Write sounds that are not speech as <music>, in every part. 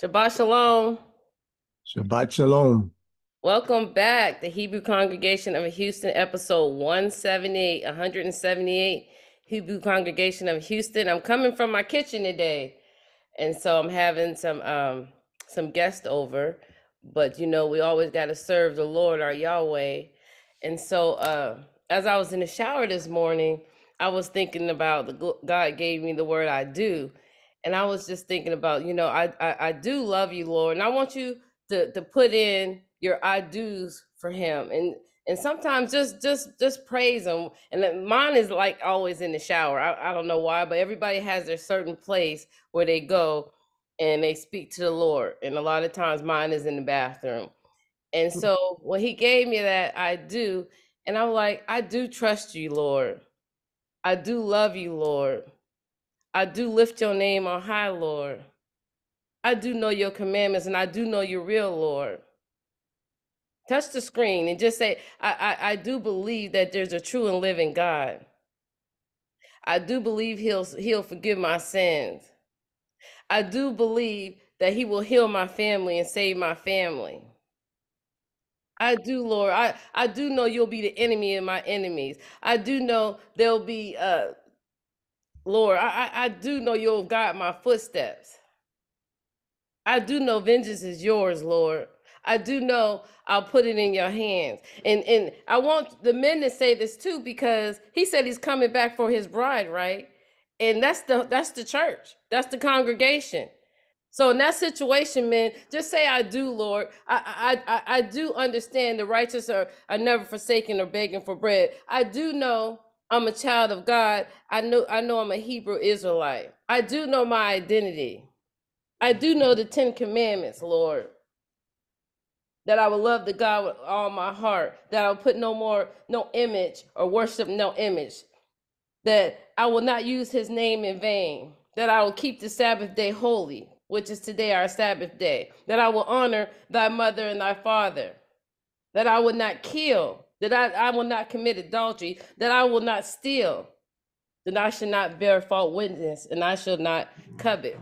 Shabbat Shalom. Shabbat Shalom. Welcome back. The Hebrew Congregation of Houston, episode 178, 178. Hebrew Congregation of Houston. I'm coming from my kitchen today. And so I'm having some um some guests over. But you know, we always gotta serve the Lord our Yahweh. And so uh as I was in the shower this morning, I was thinking about the God gave me the word I do. And I was just thinking about, you know, I, I I do love you, Lord, and I want you to to put in your I do's for him. And and sometimes just just just praise him. And then mine is like always in the shower. I, I don't know why, but everybody has their certain place where they go and they speak to the Lord. And a lot of times mine is in the bathroom. And mm-hmm. so when he gave me that, I do. And I'm like, I do trust you, Lord. I do love you, Lord. I do lift your name on high, Lord. I do know your commandments and I do know you're real, Lord. Touch the screen and just say, I, I, I do believe that there's a true and living God. I do believe he'll he'll forgive my sins. I do believe that he will heal my family and save my family. I do, Lord. I, I do know you'll be the enemy of my enemies. I do know there'll be uh Lord, I, I, I do know you'll guide my footsteps. I do know vengeance is yours, Lord. I do know I'll put it in your hands. And and I want the men to say this too, because he said he's coming back for his bride, right? And that's the that's the church. That's the congregation. So in that situation, men, just say I do, Lord. I I I, I do understand the righteous are, are never forsaken or begging for bread. I do know I'm a child of God. I know I know I'm a Hebrew Israelite. I do know my identity. I do know the Ten Commandments, Lord. That I will love the God with all my heart. That I'll put no more, no image or worship no image. That I will not use his name in vain. That I will keep the Sabbath day holy, which is today our Sabbath day. That I will honor thy mother and thy father. That I will not kill. That I, I will not commit adultery. That I will not steal. That I should not bear false witness. And I shall not covet.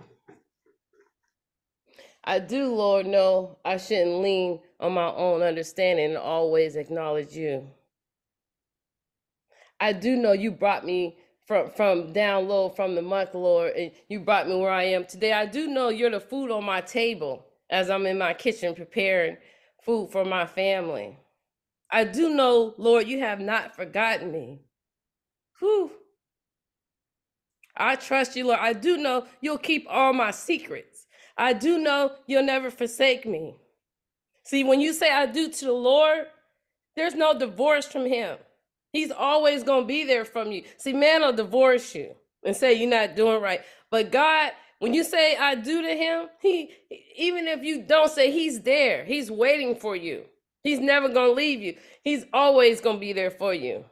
I do, Lord, know I shouldn't lean on my own understanding and always acknowledge you. I do know you brought me from from down low from the muck, Lord, and you brought me where I am today. I do know you're the food on my table as I'm in my kitchen preparing food for my family. I do know, Lord, you have not forgotten me. Whew. I trust you, Lord. I do know you'll keep all my secrets. I do know you'll never forsake me. See, when you say I do to the Lord, there's no divorce from him. He's always going to be there from you. See, man will divorce you and say you're not doing right. But God, when you say I do to him, he even if you don't say he's there, he's waiting for you. He's never going to leave you. He's always going to be there for you.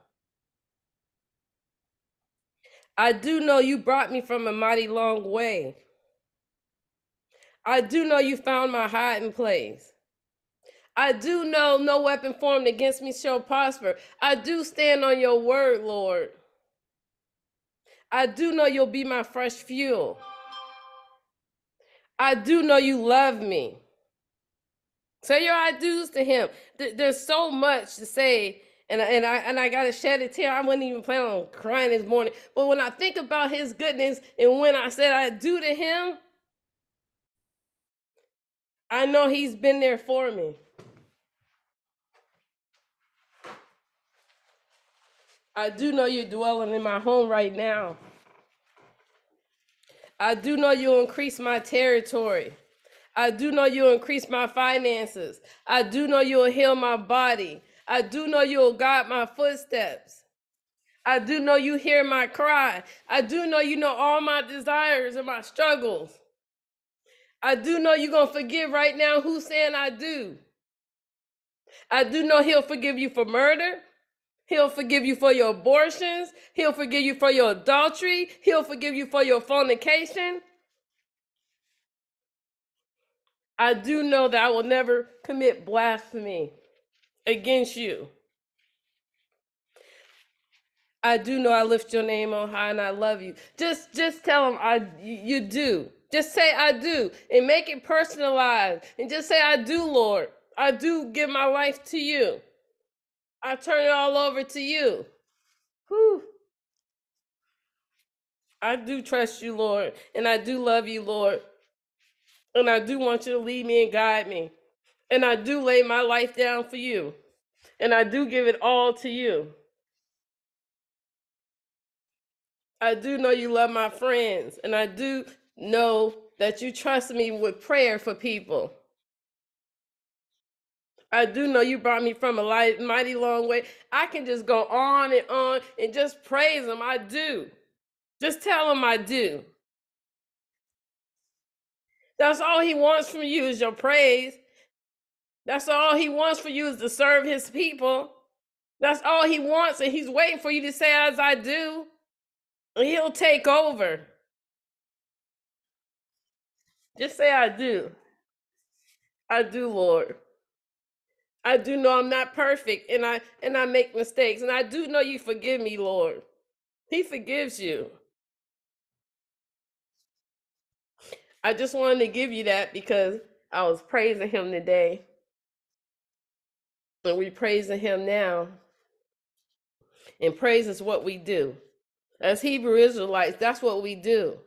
I do know you brought me from a mighty long way. I do know you found my hiding place. I do know no weapon formed against me shall prosper. I do stand on your word, Lord. I do know you'll be my fresh fuel. I do know you love me. Say your I do's to him. Th- There's so much to say, and I- and I and I gotta shed a tear. I wasn't even planning on crying this morning, but when I think about his goodness and when I said I do to him, I know he's been there for me. I do know you're dwelling in my home right now. I do know you'll increase my territory. I do know you'll increase my finances. I do know you'll heal my body. I do know you'll guide my footsteps. I do know you hear my cry. I do know you know all my desires and my struggles. I do know you're going to forgive right now who's saying I do. I do know he'll forgive you for murder. He'll forgive you for your abortions. He'll forgive you for your adultery. He'll forgive you for your fornication. I do know that I will never commit blasphemy against you. I do know I lift your name on high and I love you. Just just tell him I you you do. Just say I do and make it personalized and just say I do, Lord. I do give my life to you. I turn it all over to you. Whew. I do trust you, Lord, and I do love you, Lord. And I do want you to lead me and guide me. And I do lay my life down for you. And I do give it all to you. I do know you love my friends. And I do know that you trust me with prayer for people. I do know you brought me from a light, mighty long way. I can just go on and on and just praise him. I do. Just tell him I do. That's all he wants from you is your praise. That's all he wants for you is to serve his people. That's all he wants, and he's waiting for you to say, as I do, he'll take over. Just say, I do. I do, Lord. I do know I'm not perfect and I and I make mistakes. And I do know you forgive me, Lord. He forgives you. I just wanted to give you that because I was praising him today. And we praising him now. And praise is what we do. As Hebrew Israelites, that's what we do.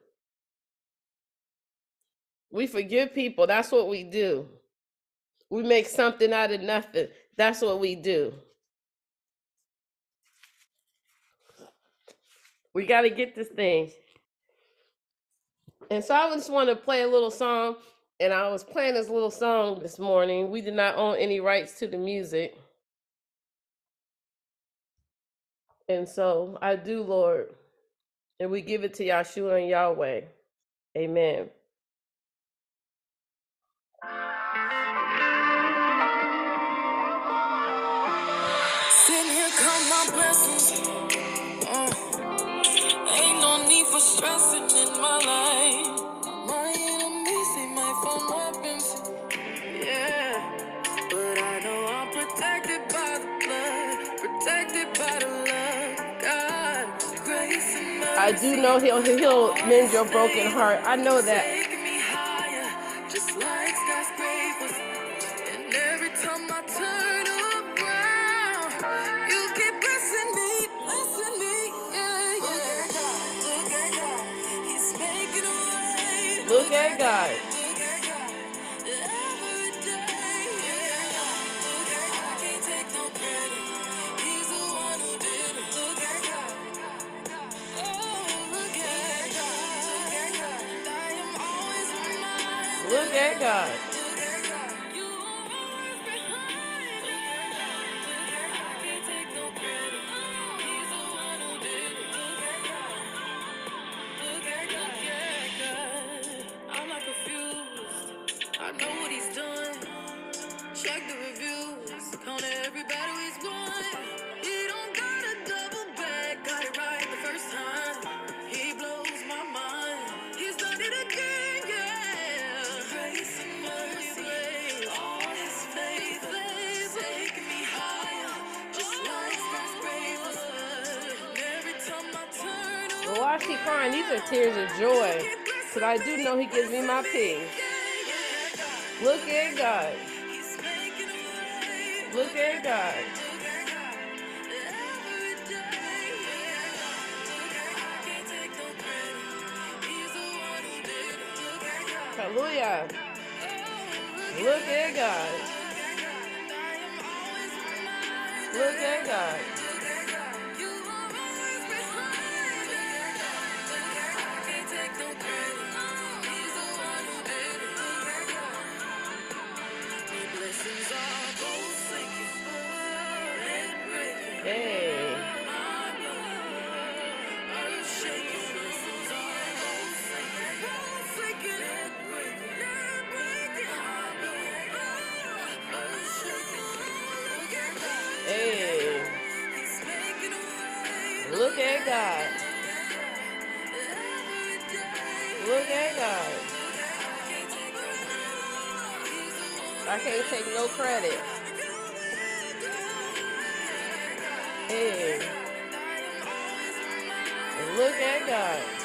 We forgive people. That's what we do. We make something out of nothing. That's what we do. We got to get this thing. And so I just want to play a little song. And I was playing this little song this morning. We did not own any rights to the music. And so I do, Lord. And we give it to Yahshua and Yahweh. Amen. Sitting here count my blessings. Uh, ain't no need for stressing I do know he'll he'll mend your broken heart. I know that. Taking me higher, Look at God. I can't take no credit. Hey. Look at God.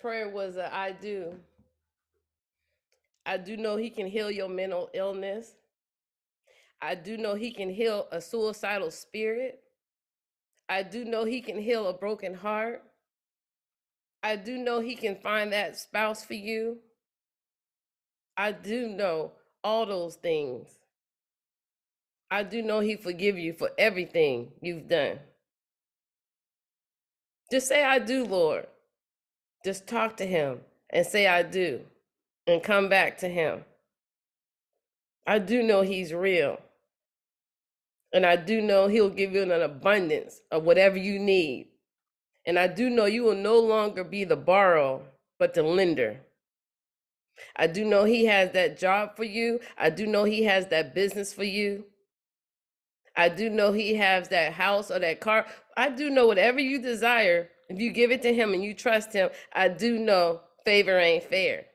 Prayer was a I do. I do know he can heal your mental illness. I do know he can heal a suicidal spirit. I do know he can heal a broken heart. I do know he can find that spouse for you. I do know all those things. I do know he forgive you for everything you've done. Just say I do, Lord. Just talk to him and say I do and come back to him. I do know he's real. And I do know he'll give you an abundance of whatever you need. And I do know you will no longer be the borrower, but the lender. I do know he has that job for you. I do know he has that business for you. I do know he has that house or that car. I do know whatever you desire, if you give it to him and you trust him, I do know favor ain't fair.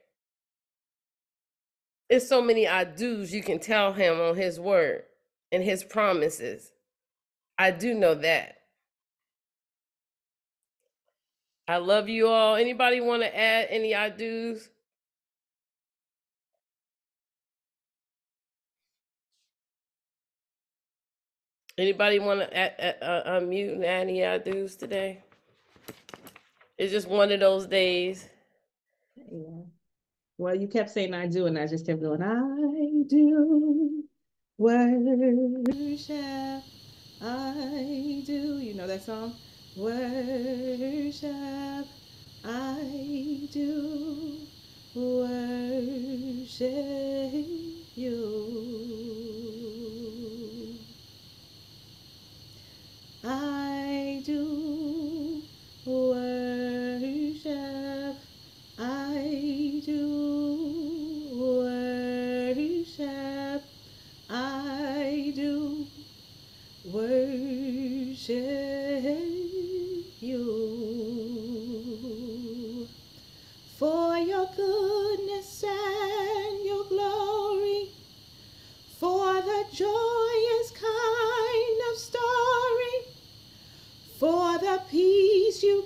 There's so many I do's you can tell him on his word and his promises. I do know that. I love you all. Anybody want to add any I do's? Anybody want to unmute and add any I do's today? It's just one of those days. Yeah. Well, you kept saying I do, and I just kept going, I do worship. I do. You know that song? Worship. I do worship you. I do worship you for your goodness and your glory, for the joyous kind of story, for the peace you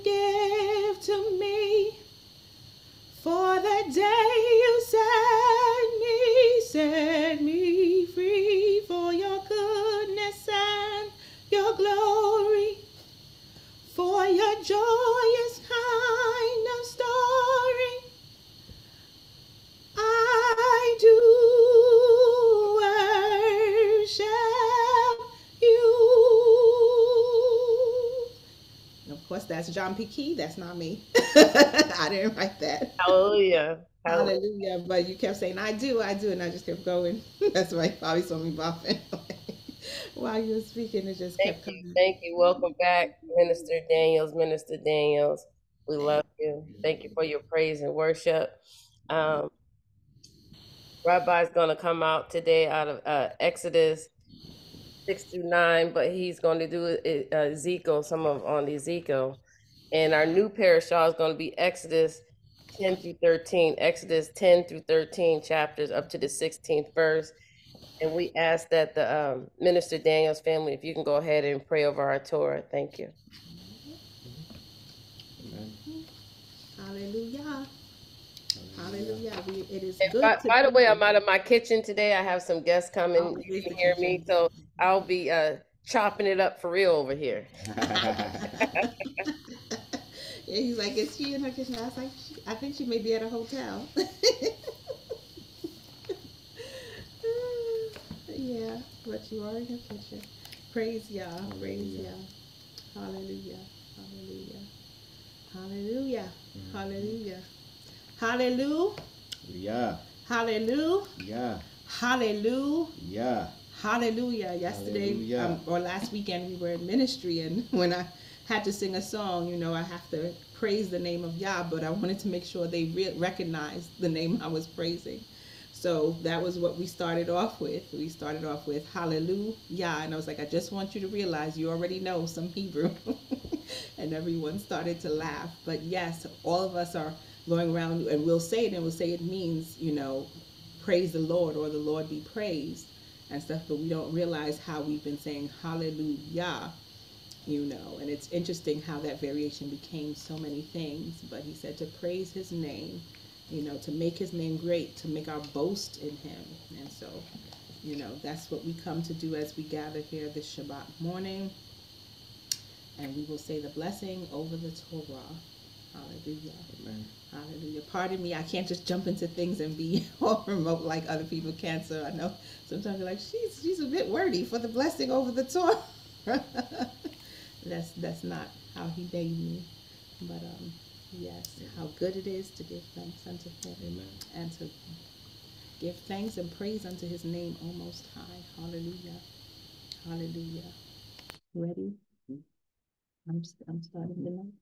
that's Key. That's not me. <laughs> I didn't write that. Hallelujah. Hallelujah. Hallelujah. But you kept saying, I do, I do. And I just kept going. <laughs> That's why you probably saw me bopping. <laughs> While you were speaking, it just Thank kept you. coming. Thank you. Welcome back, Minister Daniels. Minister Daniels, we love you. Thank you for your praise and worship. Um, Rabbi's going to come out today out of uh, Exodus 6 through 9, but he's going to do uh, Ezekiel, some of on Ezekiel. And our new parashah is going to be Exodus 10 through 13, Exodus 10 through 13 chapters up to the 16th verse. And we ask that the um, Minister Daniels family, if you can go ahead and pray over our Torah. Thank you. Hallelujah. Hallelujah. We, it is And good. by, to by the way. I'm out of my kitchen today. I have some guests coming. Oh, you can hear me, so I'll be uh, chopping it up for real over here. <laughs> <laughs> <laughs> Yeah, he's like, is she in her kitchen? I was like, "She- I think she may be at a hotel. <laughs> yeah, but you are in your kitchen. Praise y'all. praise Yah. Hallelujah, hallelujah, hallelujah, hallelujah, hallelujah, Yeah, hallelujah, yeah, hallelujah. yeah. Hallelujah. Yesterday Hallelujah. Um, or last weekend we were in ministry and when I had to sing a song, you know, I have to praise the name of Yah, but I wanted to make sure they re- recognized the name I was praising. So that was what we started off with. We started off with Hallelujah. And I was like, I just want you to realize you already know some Hebrew. <laughs> and everyone started to laugh. But yes, all of us are going around and we'll say it and we'll say it means, you know, praise the Lord or the Lord be praised and stuff, but we don't realize how we've been saying hallelujah. You know, and it's interesting how that variation became so many things. But he said to praise his name, you know, to make his name great, to make our boast in him. And so, you know, that's what we come to do as we gather here this Shabbat morning. And we will say the blessing over the Torah. Hallelujah. Amen. Hallelujah. Pardon me, I can't just jump into things and be <laughs> all remote like other people can. So I know sometimes you're like, she's she's a bit wordy for the blessing over the Torah. <laughs> that's that's not how he made me. But um yes, how good it is to give thanks unto him Amen. and to give thanks and praise unto his name, O Most High. Hallelujah. Hallelujah. Ready? I'm, I'm starting the night.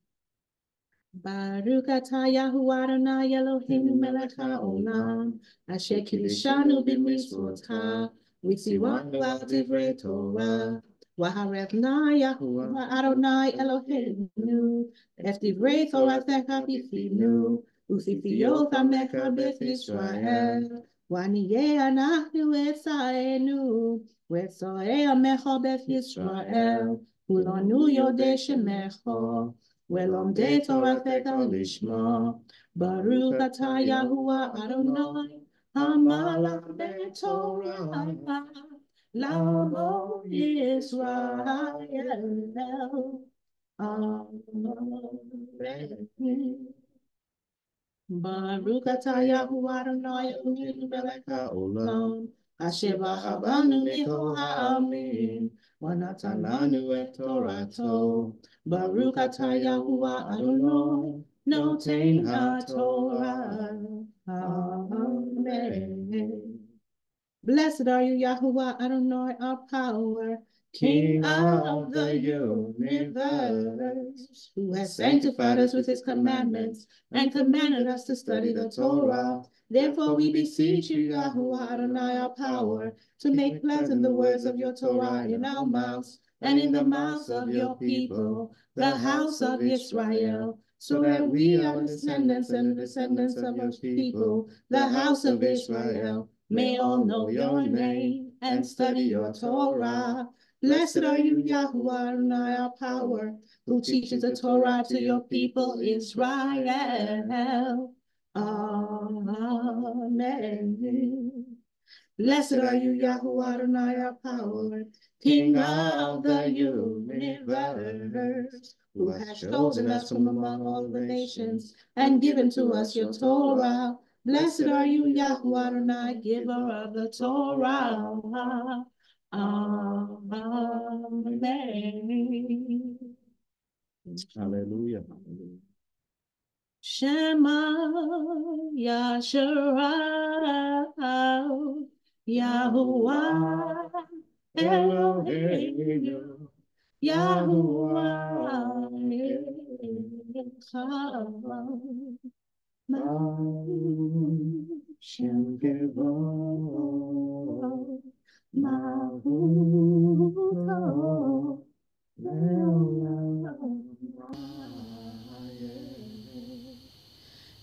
Baruch atah Yahuwah Adonai Eloheinu melech haolam, asher kiddushanu b'mitzvotah, v'tzivanu al divrei Torah. V'harevna Yahuwah Adonai Eloheinu, et divrei Toratecha b'finu, u'fifiot amecha beth Yisrael. V'niyeh אנחנו את צאנו, ואת צאי עמך בית ישראל, ולנו יודעי שמך. ולומדי תורתך לשמו, ברוך אתה יהוה אדוני, המלך בתורה, Love is what I am. Already. Baruch ataya hu Adonai Elohim meleka olam. Asher b'chavanu mikol ha'amin. Wanatananu et torato. Baruch ataya hu Adonai. Notein ha'torah. Amen. Blessed are you, Yahuwah Adonai, our power, King of the universe, who has sanctified us with his commandments and commanded us to study the Torah. Therefore we beseech you, Yahuwah Adonai, our power, to make pleasant the words of your Torah in our mouths and in the mouths of your people, the house of Israel, so that we are descendants and the descendants of your people, the house of Israel, may all know your name and study your Torah. Blessed are you, Yahuwah Adonai, our power, who teaches the Torah to your people Israel. Amen. Blessed are you, Yahuwah Adonai, our power, King of the universe, who has chosen us from among all the nations and given to us your Torah. Blessed are you, Yahuwah Adonai, giver of the Torah. Amen. Hallelujah. Shema Yasharah Yahuwah Eloheinu Yahuwah Echad Shem Kevod, Mahuto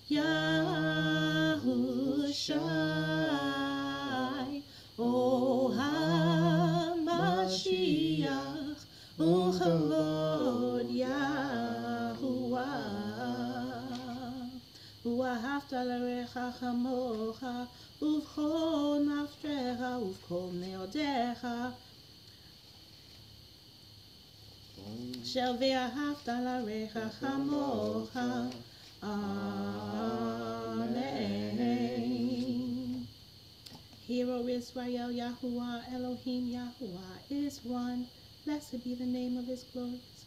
Yahushai, O HaMashiach, Uchavod ואהבת לרעך כמוך, ובכל נפשך ובכל מאודיך. אשר ואהבת לרעך כמוך. Amen. Hero Israel, Yahuwah, Elohim, Yahuwah is one. Blessed be the name of his glorious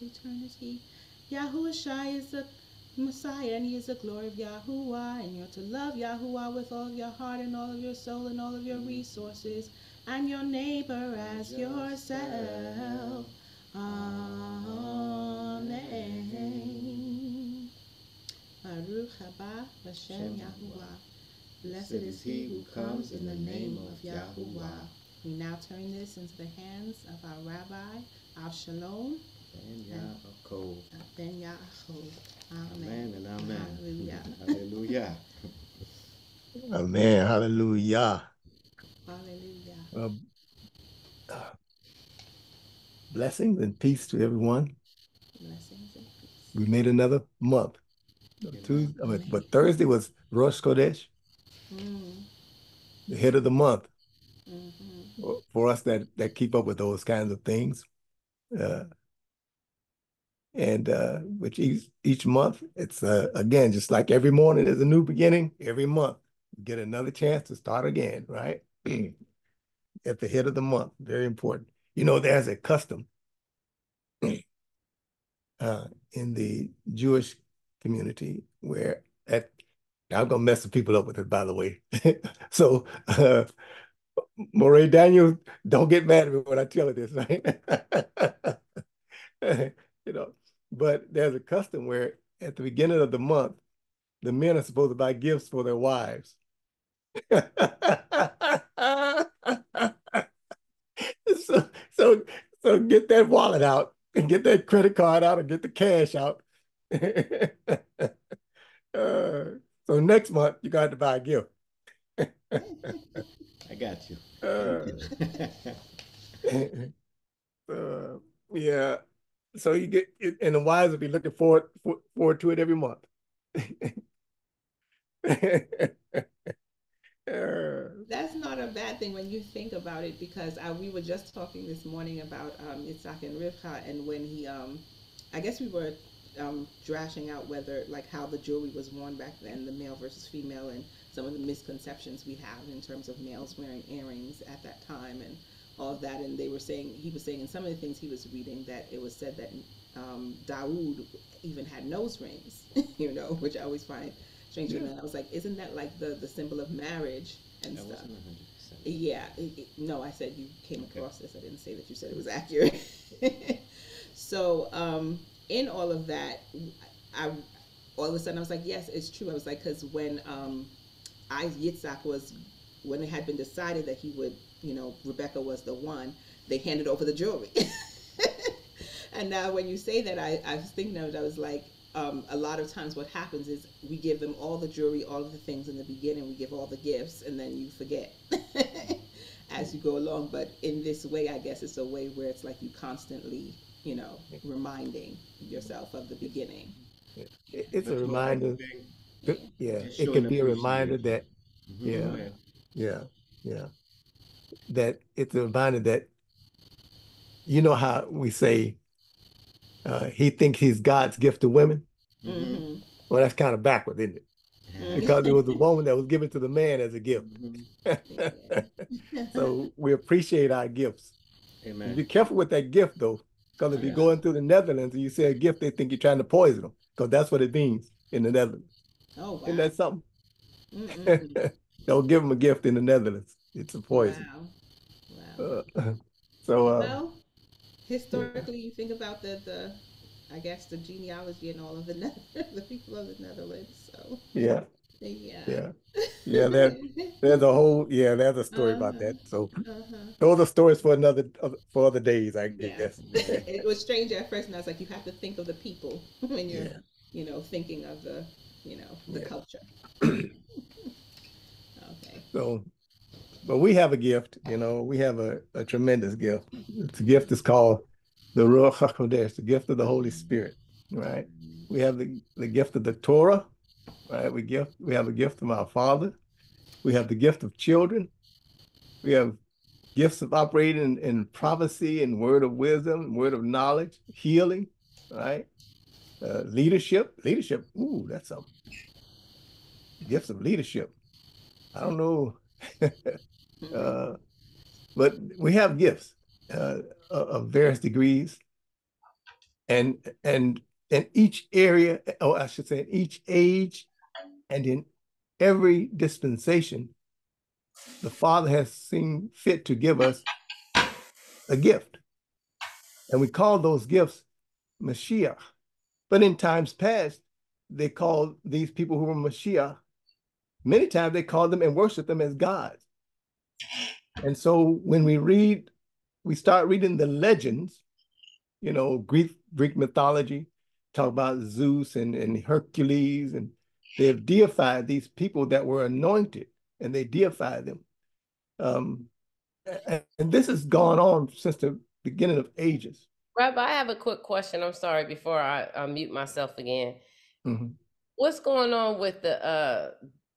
eternity. Yahushua is the Messiah, and he is the glory of Yahuwah, and you're to love Yahuwah with all of your heart and all of your soul and all of your resources, and your neighbor as yourself. Amen. Baruch haba Hashem Yahuwah. Blessed is he who comes in the name of Yahuwah. We now turn this into the hands of our Rabbi, Avshalom Ben Yaakov. Ben Yaakov. Amen Amen. and amen. Hallelujah. Hallelujah. Amen. Hallelujah. Hallelujah. Uh, uh, Blessings and peace to everyone. Blessings and peace. We made another month. Tuesday, but, but Thursday was Rosh Chodesh, Mm, the head of the month. mhm. For- For us that that keep up with those kinds of things, uh, and uh, which each each month it's uh, again just like every morning is a new beginning. Every month get another chance to start again, right? <clears throat> At the head of the month, very important. You know, there's a custom <clears throat> uh, in the Jewish community where at I'm gonna mess the people up with it, by the way. <laughs> so, uh, Moray Daniel, don't get mad at me when I tell you this, right? <laughs> you know, but there's a custom where at the beginning of the month, the men are supposed to buy gifts for their wives. <laughs> so, so, so get that wallet out and get that credit card out and get the cash out. <laughs> Uh, so next month you got to buy a gift. I got you. Uh, <laughs> uh, yeah. So you get and the wives will be looking forward for, forward to it every month. <laughs> Uh, That's not a bad thing when you think about it because I, we were just talking this morning about um, Yitzhak and Rivka and when he, um, I guess we were um, drashing out whether, like how the jewelry was worn back then, the male versus female, and some of the misconceptions we have in terms of males wearing earrings at that time and all of that. And they were saying, he was saying in some of the things he was reading that it was said that um, Dawood even had nose rings, <laughs> you know, which I always find strange. Yeah. And I was like, isn't that like the, the symbol of marriage and That stuff? wasn't hundred percent. Yeah, it, it- no, I said you came Okay. across this. I didn't say that you said it was accurate. <laughs> so, um, in all of that, I all of a sudden I was like, yes, it's true. I was like, because when um, I Yitzhak was when it had been decided that he would, you know, Rebecca was the one, they handed over the jewelry. <laughs> and now when you say that, I, I was thinking of it. I was like, um, a lot of times what happens is we give them all the jewelry, all of the things in the beginning, we give all the gifts, and then you forget <laughs> as you go along. But in this way, I guess it's a way where it's like you constantly, you know, reminding yourself of the beginning. it- it's a reminder. also Yeah, it can be a reminder that Yeah. Yeah, yeah. That it's a reminder that you know how we say uh, he thinks he's God's gift to women. Mhm, Mhm. Well, that's kind of backward, isn't it? Because it was a <laughs> woman that was given to the man as a gift. mhm. <laughs> so we appreciate our gifts. Amen. Be careful with that gift though, because if Oh, you're yeah. going through the Netherlands and you say a gift, they think you're trying to poison them, because that's what it means in the Netherlands. oh wow. Isn't that something? <laughs> Don't give them a gift in the Netherlands. It's a poison. Wow. <laughs> So uh, well, historically, you think about the, the I guess the genealogy and all of the <laughs> the people of the Netherlands. So yeah, yeah. yeah, yeah. There, there's a whole yeah. There's a story about Uh-huh. that. So uh-huh. those are stories for another for other days, I Yeah. guess. <laughs> it was strange at first, and I was like, you have to think of the people when you're, Yeah. you know, thinking of the, you know, the Yeah. culture. <coughs> <coughs> okay. So, but we have a gift. You know, we have a, a tremendous gift. The gift is called the Ruach Hakodesh, the gift of the Holy Spirit. Right. We have the, the gift of the Torah. Right. We gift. We have a gift from our Father. We have the gift of children. We have gifts of operating in, in prophecy and word of wisdom, word of knowledge, healing. Right. Uh, leadership. Leadership. Ooh, that's a Gifts of leadership. I don't know. <laughs> uh, but we have gifts uh, of various degrees, and and in each area, or I should say, in each age, and in every dispensation, the Father has seen fit to give us a gift, and we call those gifts Mashiach. But in times past, they called these people who were Mashiach. Many times they called them and worshiped them as gods. And so when we read, we start reading the legends, you know, Greek Greek mythology, talk about Zeus and, and Hercules, and they have deified these people that were anointed, and they deified them. Um, and, and this has gone on since the beginning of ages. Rabbi, I have a quick question. I'm sorry before I, I mute myself again. Mhm. What's going on with the uh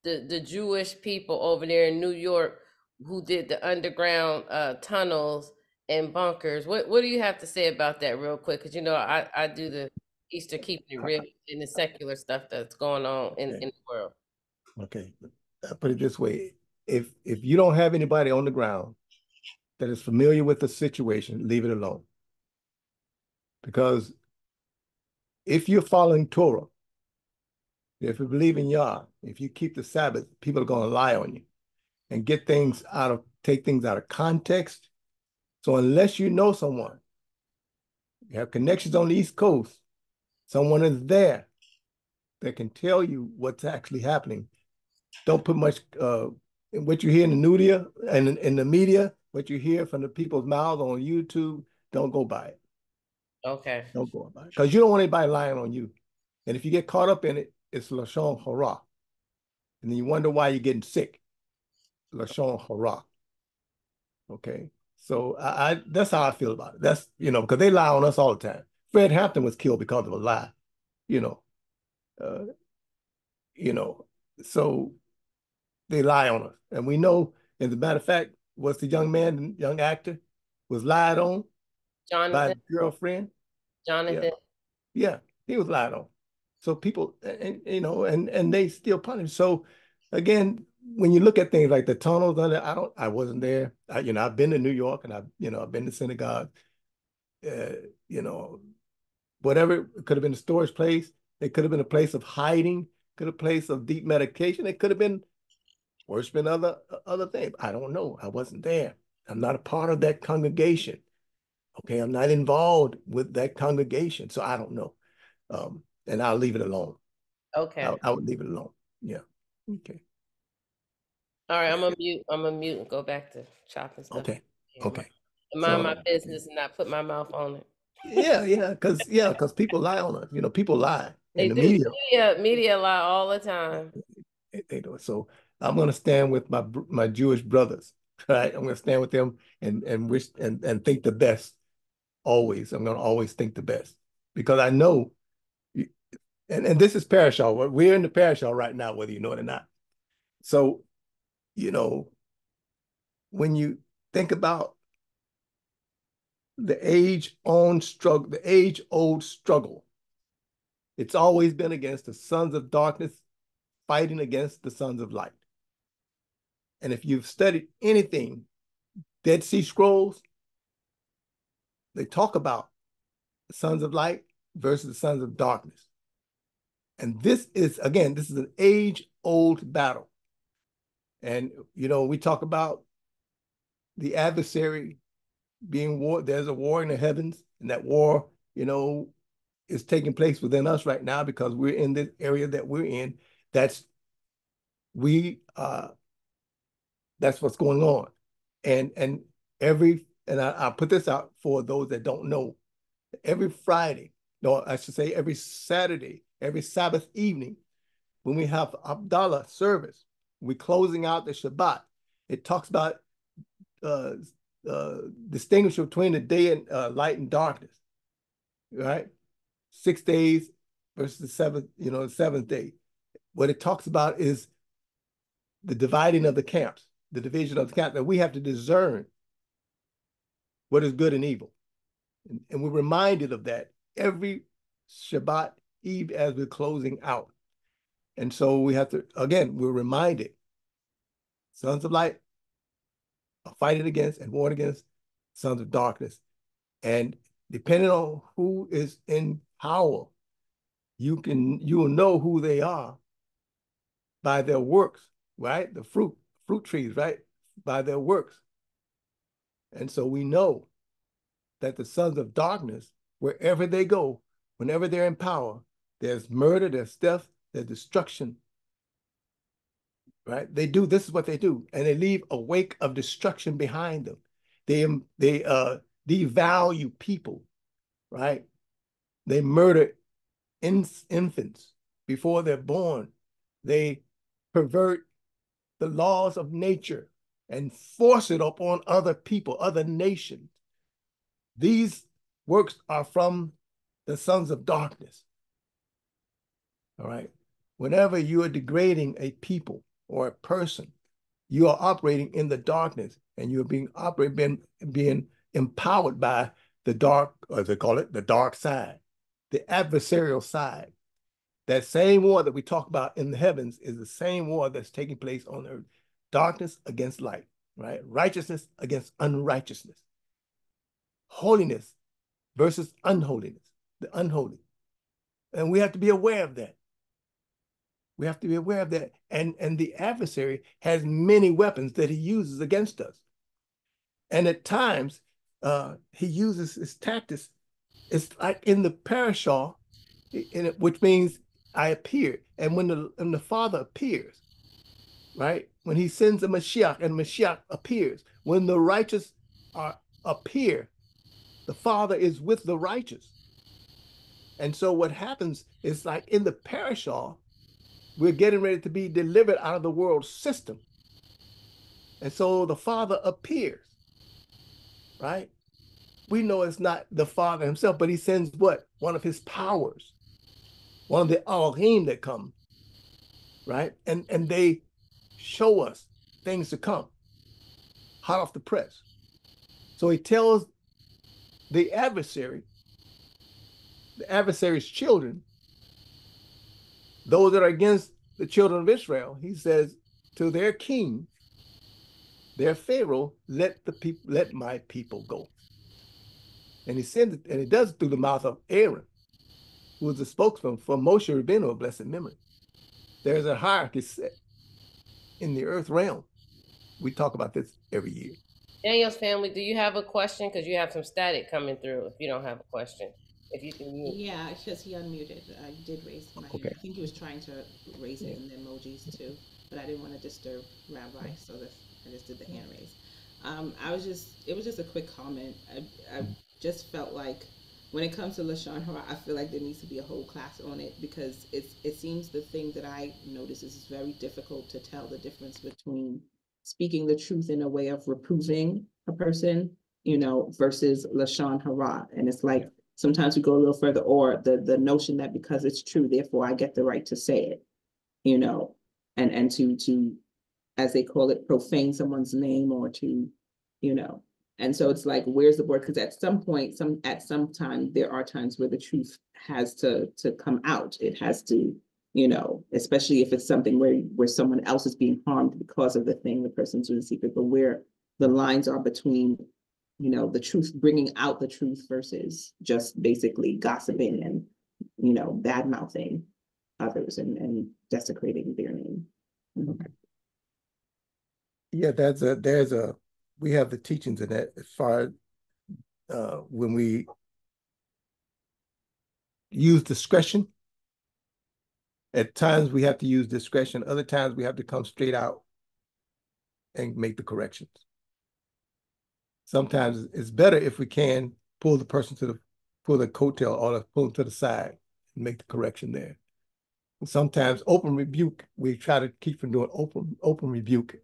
the the Jewish people over there in New York who did the underground uh tunnels and bunkers? What what do you have to say about that real quick? Because you know I I do the Easter keeping it real and the secular stuff that's going on in Okay. in the world. Okay, I put it this way: if if you don't have anybody on the ground that is familiar with the situation, leave it alone. Because if you're following Torah, if you believe in Yah, if you keep the Sabbath, people are going to lie on you and get things out of take things out of context. So unless you know someone, you have connections on the East Coast, someone is there that can tell you what's actually happening. Don't put much uh in what you hear in the media and in, in the media, what you hear from the people's mouths on YouTube, don't go by it. Okay. Don't go by it. Because you don't want anybody lying on you. And if you get caught up in it, it's Lashon Hara. And then you wonder why you're getting sick. Lashon Hara. Okay. So I, I that's how I feel about it. That's you know, because they lie on us all the time. Fred Hampton was killed because of a lie, you know. Uh, you know, so they lie on us. And we know, as a matter of fact, was the young man, young actor, was lied on by Jonathan, his girlfriend. Jonathan. Yeah, he was lied on. So people, and you know, and and they still punish. So again, when you look at things like the tunnels under, I don't, I wasn't there. I, you know, I've been to New York and I've, you know, I've been to synagogue. Uh, you know, whatever it could have been a storage place. It could have been a place of hiding. Could have a place of deep medication. It could have been worshiping other other things. I don't know. I wasn't there. I'm not a part of that congregation. Okay, I'm not involved with that congregation, so I don't know. Um, and I'll leave it alone. Okay. I, I would leave it alone. Yeah. Okay. All right, I'm gonna mute. I'm gonna mute and go back to chopping stuff. Okay. and Okay. Mind my business and not put my mouth on it. Yeah, yeah, because yeah, because people lie on it. You know, people lie They in do. the media. Media, media lie all the time. They, they do it. So I'm going to stand with my my Jewish brothers. <laughs> Right. I'm going to stand with them and and wish and and think the best. Always, I'm going to always think the best because I know. And and this is Parashah. We're- in the Parashah right now, whether you know it or not. So, you know, when you think about the age-old struggle, the age-old struggle, it's always been against the sons of darkness fighting against the sons of light. And if you've studied anything, Dead Sea Scrolls, they talk about the sons of light versus the sons of darkness. And this is, again, this is an age old battle. And, you know, we talk about the adversary being war, there's a war in the heavens, and that war, you know, is taking place within us right now because we're in this area that we're in. That's we uh that's what's going on. And and every and I, I'll put this out for those that don't know. Every Friday, no, I should say every Saturday, every Sabbath evening, when we have Havdalah service, We're closing out the Shabbat. It talks about uh, uh, distinguish between the day and uh, light and darkness, right? Six days versus the seventh, you know, the seventh day. What it talks about is the dividing of the camps, the division of the camp, that we have to discern what is good and evil. And, and we're reminded of that every Shabbat Eve as we're closing out. And so we have to, again, we're reminded sons of light are fighting against and warring against sons of darkness. And depending on who is in power, you can you will know who they are by their works, right? The fruit, fruit trees, right? By their works. And so we know that the sons of darkness, wherever they go, whenever they're in power, there's murder, there's death, there's destruction. Right? They do this is what they do, and they leave a wake of destruction behind them. They they uh devalue people, right? They murder in, infants before they're born. They pervert the laws of nature and force it upon other people, other nations. These works are from the sons of darkness. All right. Whenever you are degrading a people or a person, you are operating in the darkness and you're being operating being, being empowered by the dark, as they call it, the dark side, the adversarial side. That same war that we talk about in the heavens is the same war that's taking place on earth. Darkness against light, right? Righteousness against unrighteousness. Holiness versus unholiness, the unholy. And we have to be aware of that. We have to be aware of that. And, and the adversary has many weapons that he uses against us. And at times, uh, he uses his tactics. It's like in the parashah, in it, which means I appear. And when the when the Father appears, right? When he sends a Mashiach and Mashiach appears, when the righteous are appear, the Father is with the righteous. And so what happens is like in the parashah, we're getting ready to be delivered out of the world system. And so the Father appears, right? We know it's not the Father himself, but he sends what? One of his powers, one of the Elohim that come, right? And and they show us things to come, hot off the press. So he tells the adversary, the adversary's children, those that are against the children of Israel, he says to their king, their Pharaoh, let the people, let my people go. And he sends it, and he does it through the mouth of Aaron, who is the spokesman for Moshe Rabbeinu of blessed memory. There's a hierarchy set in the earth realm. We talk about this every year. Daniel's family, do you have a question? Because you have some static coming through if you don't have a question. If you can mute. Yeah, because he unmuted. I did raise my hand. Okay. I think he was trying to raise it in the emojis too, but I didn't want to disturb Rabbi, so that's, I just did the hand raise. Um, I was just, it was just a quick comment. I, I just felt like when it comes to Lashon Hara, I feel like there needs to be a whole class on it because it's, it seems the thing that I notice is it's very difficult to tell the difference between speaking the truth in a way of reproving a person, you know, versus Lashon Hara. And it's like, sometimes we go a little further, or the, the notion that because it's true, therefore I get the right to say it, you know, and, and to, to, as they call it, profane someone's name or to, you know, and so it's like, where's the word? Because at some point, some, at some time, there are times where the truth has to, to come out. It has to, you know, especially if it's something where, where someone else is being harmed because of the thing the person's doing secret, but where the lines are between, you know, the truth, bringing out the truth versus just basically gossiping and, you know, bad mouthing others and, and desecrating their name. Yeah, that's a there's a we have the teachings in that as far as uh when we use discretion. At times we have to use discretion, other times we have to come straight out and make the corrections. Sometimes it's better if we can pull the person to the pull the coattail or pull them to the side and make the correction there. And sometimes open rebuke, we try to keep from doing open open rebuke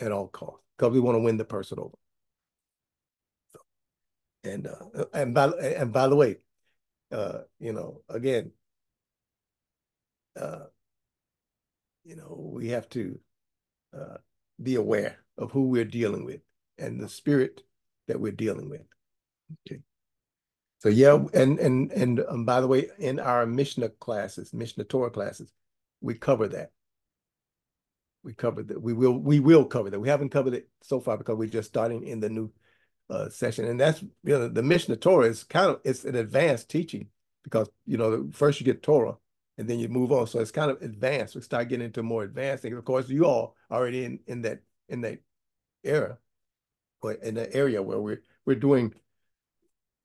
at all costs because we want to win the person over. So, and uh, and by and by the way, uh, you know, again, uh, you know, we have to uh, be aware of who we're dealing with and the spirit that we're dealing with. Okay. So yeah, and and and um, by the way, in our Mishnah classes, Mishnah Torah classes, we cover that we covered that. We will we will cover that. We haven't covered it so far because we're just starting in the new uh, session, and that's you know the Mishnah Torah is kind of it's an advanced teaching because you know first you get Torah and then you move on, so it's kind of advanced. We start getting into more advanced things. Of course, you all already in in that in that era, in the area where we're we're doing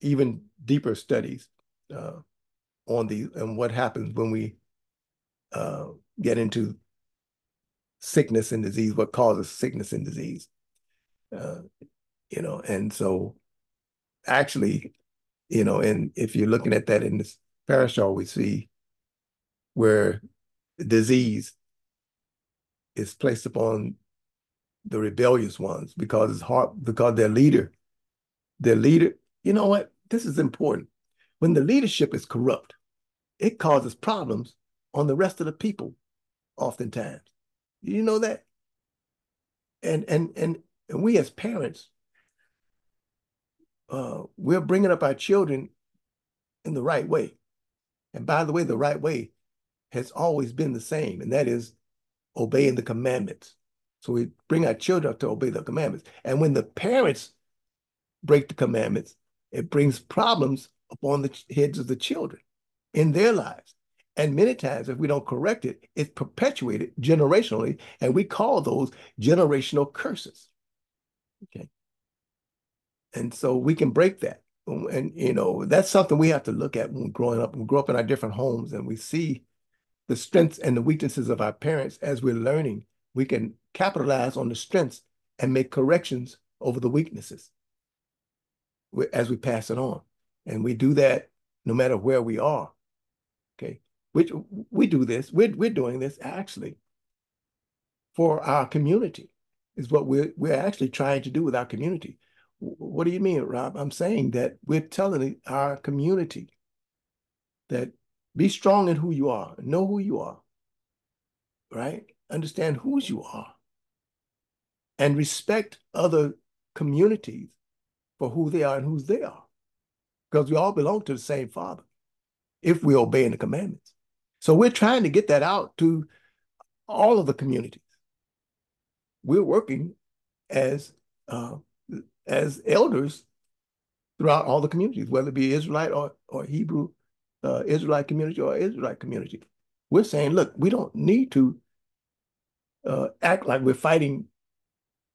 even deeper studies uh, on the and what happens when we uh, get into sickness and disease, what causes sickness and disease. Uh, you know, and so actually, you know, and if you're looking at that in this parashah, we see where disease is placed upon the rebellious ones because it's hard because their leader, their leader, you know what? This is important. When the leadership is corrupt, it causes problems on the rest of the people, oftentimes. You know that? And and and, and we as parents, uh, we're bringing up our children in the right way. And by the way, the right way has always been the same, and that is obeying the commandments. So we bring our children up to obey the commandments. And when the parents break the commandments, it brings problems upon the heads of the children in their lives. And many times, if we don't correct it, it's perpetuated generationally, and we call those generational curses. Okay. And so we can break that. And, you know, that's something we have to look at when growing up. We grow up in our different homes and we see the strengths and the weaknesses of our parents as we're learning. We can capitalize on the strengths and make corrections over the weaknesses as we pass it on. And we do that no matter where we are. Okay. Which we do this, we're, we're doing this actually for our community, is what we're, we're actually trying to do with our community. What do you mean, Rob? I'm saying that we're telling our community that be strong in who you are, know who you are, right? Understand whose you are, and respect other communities for who they are and whose they are. Because we all belong to the same Father if we're obeying the commandments. So we're trying to get that out to all of the communities. We're working as uh, as elders throughout all the communities, whether it be Israelite or, or Hebrew uh, Israelite community or Israelite community. We're saying, look, we don't need to uh, act like we're fighting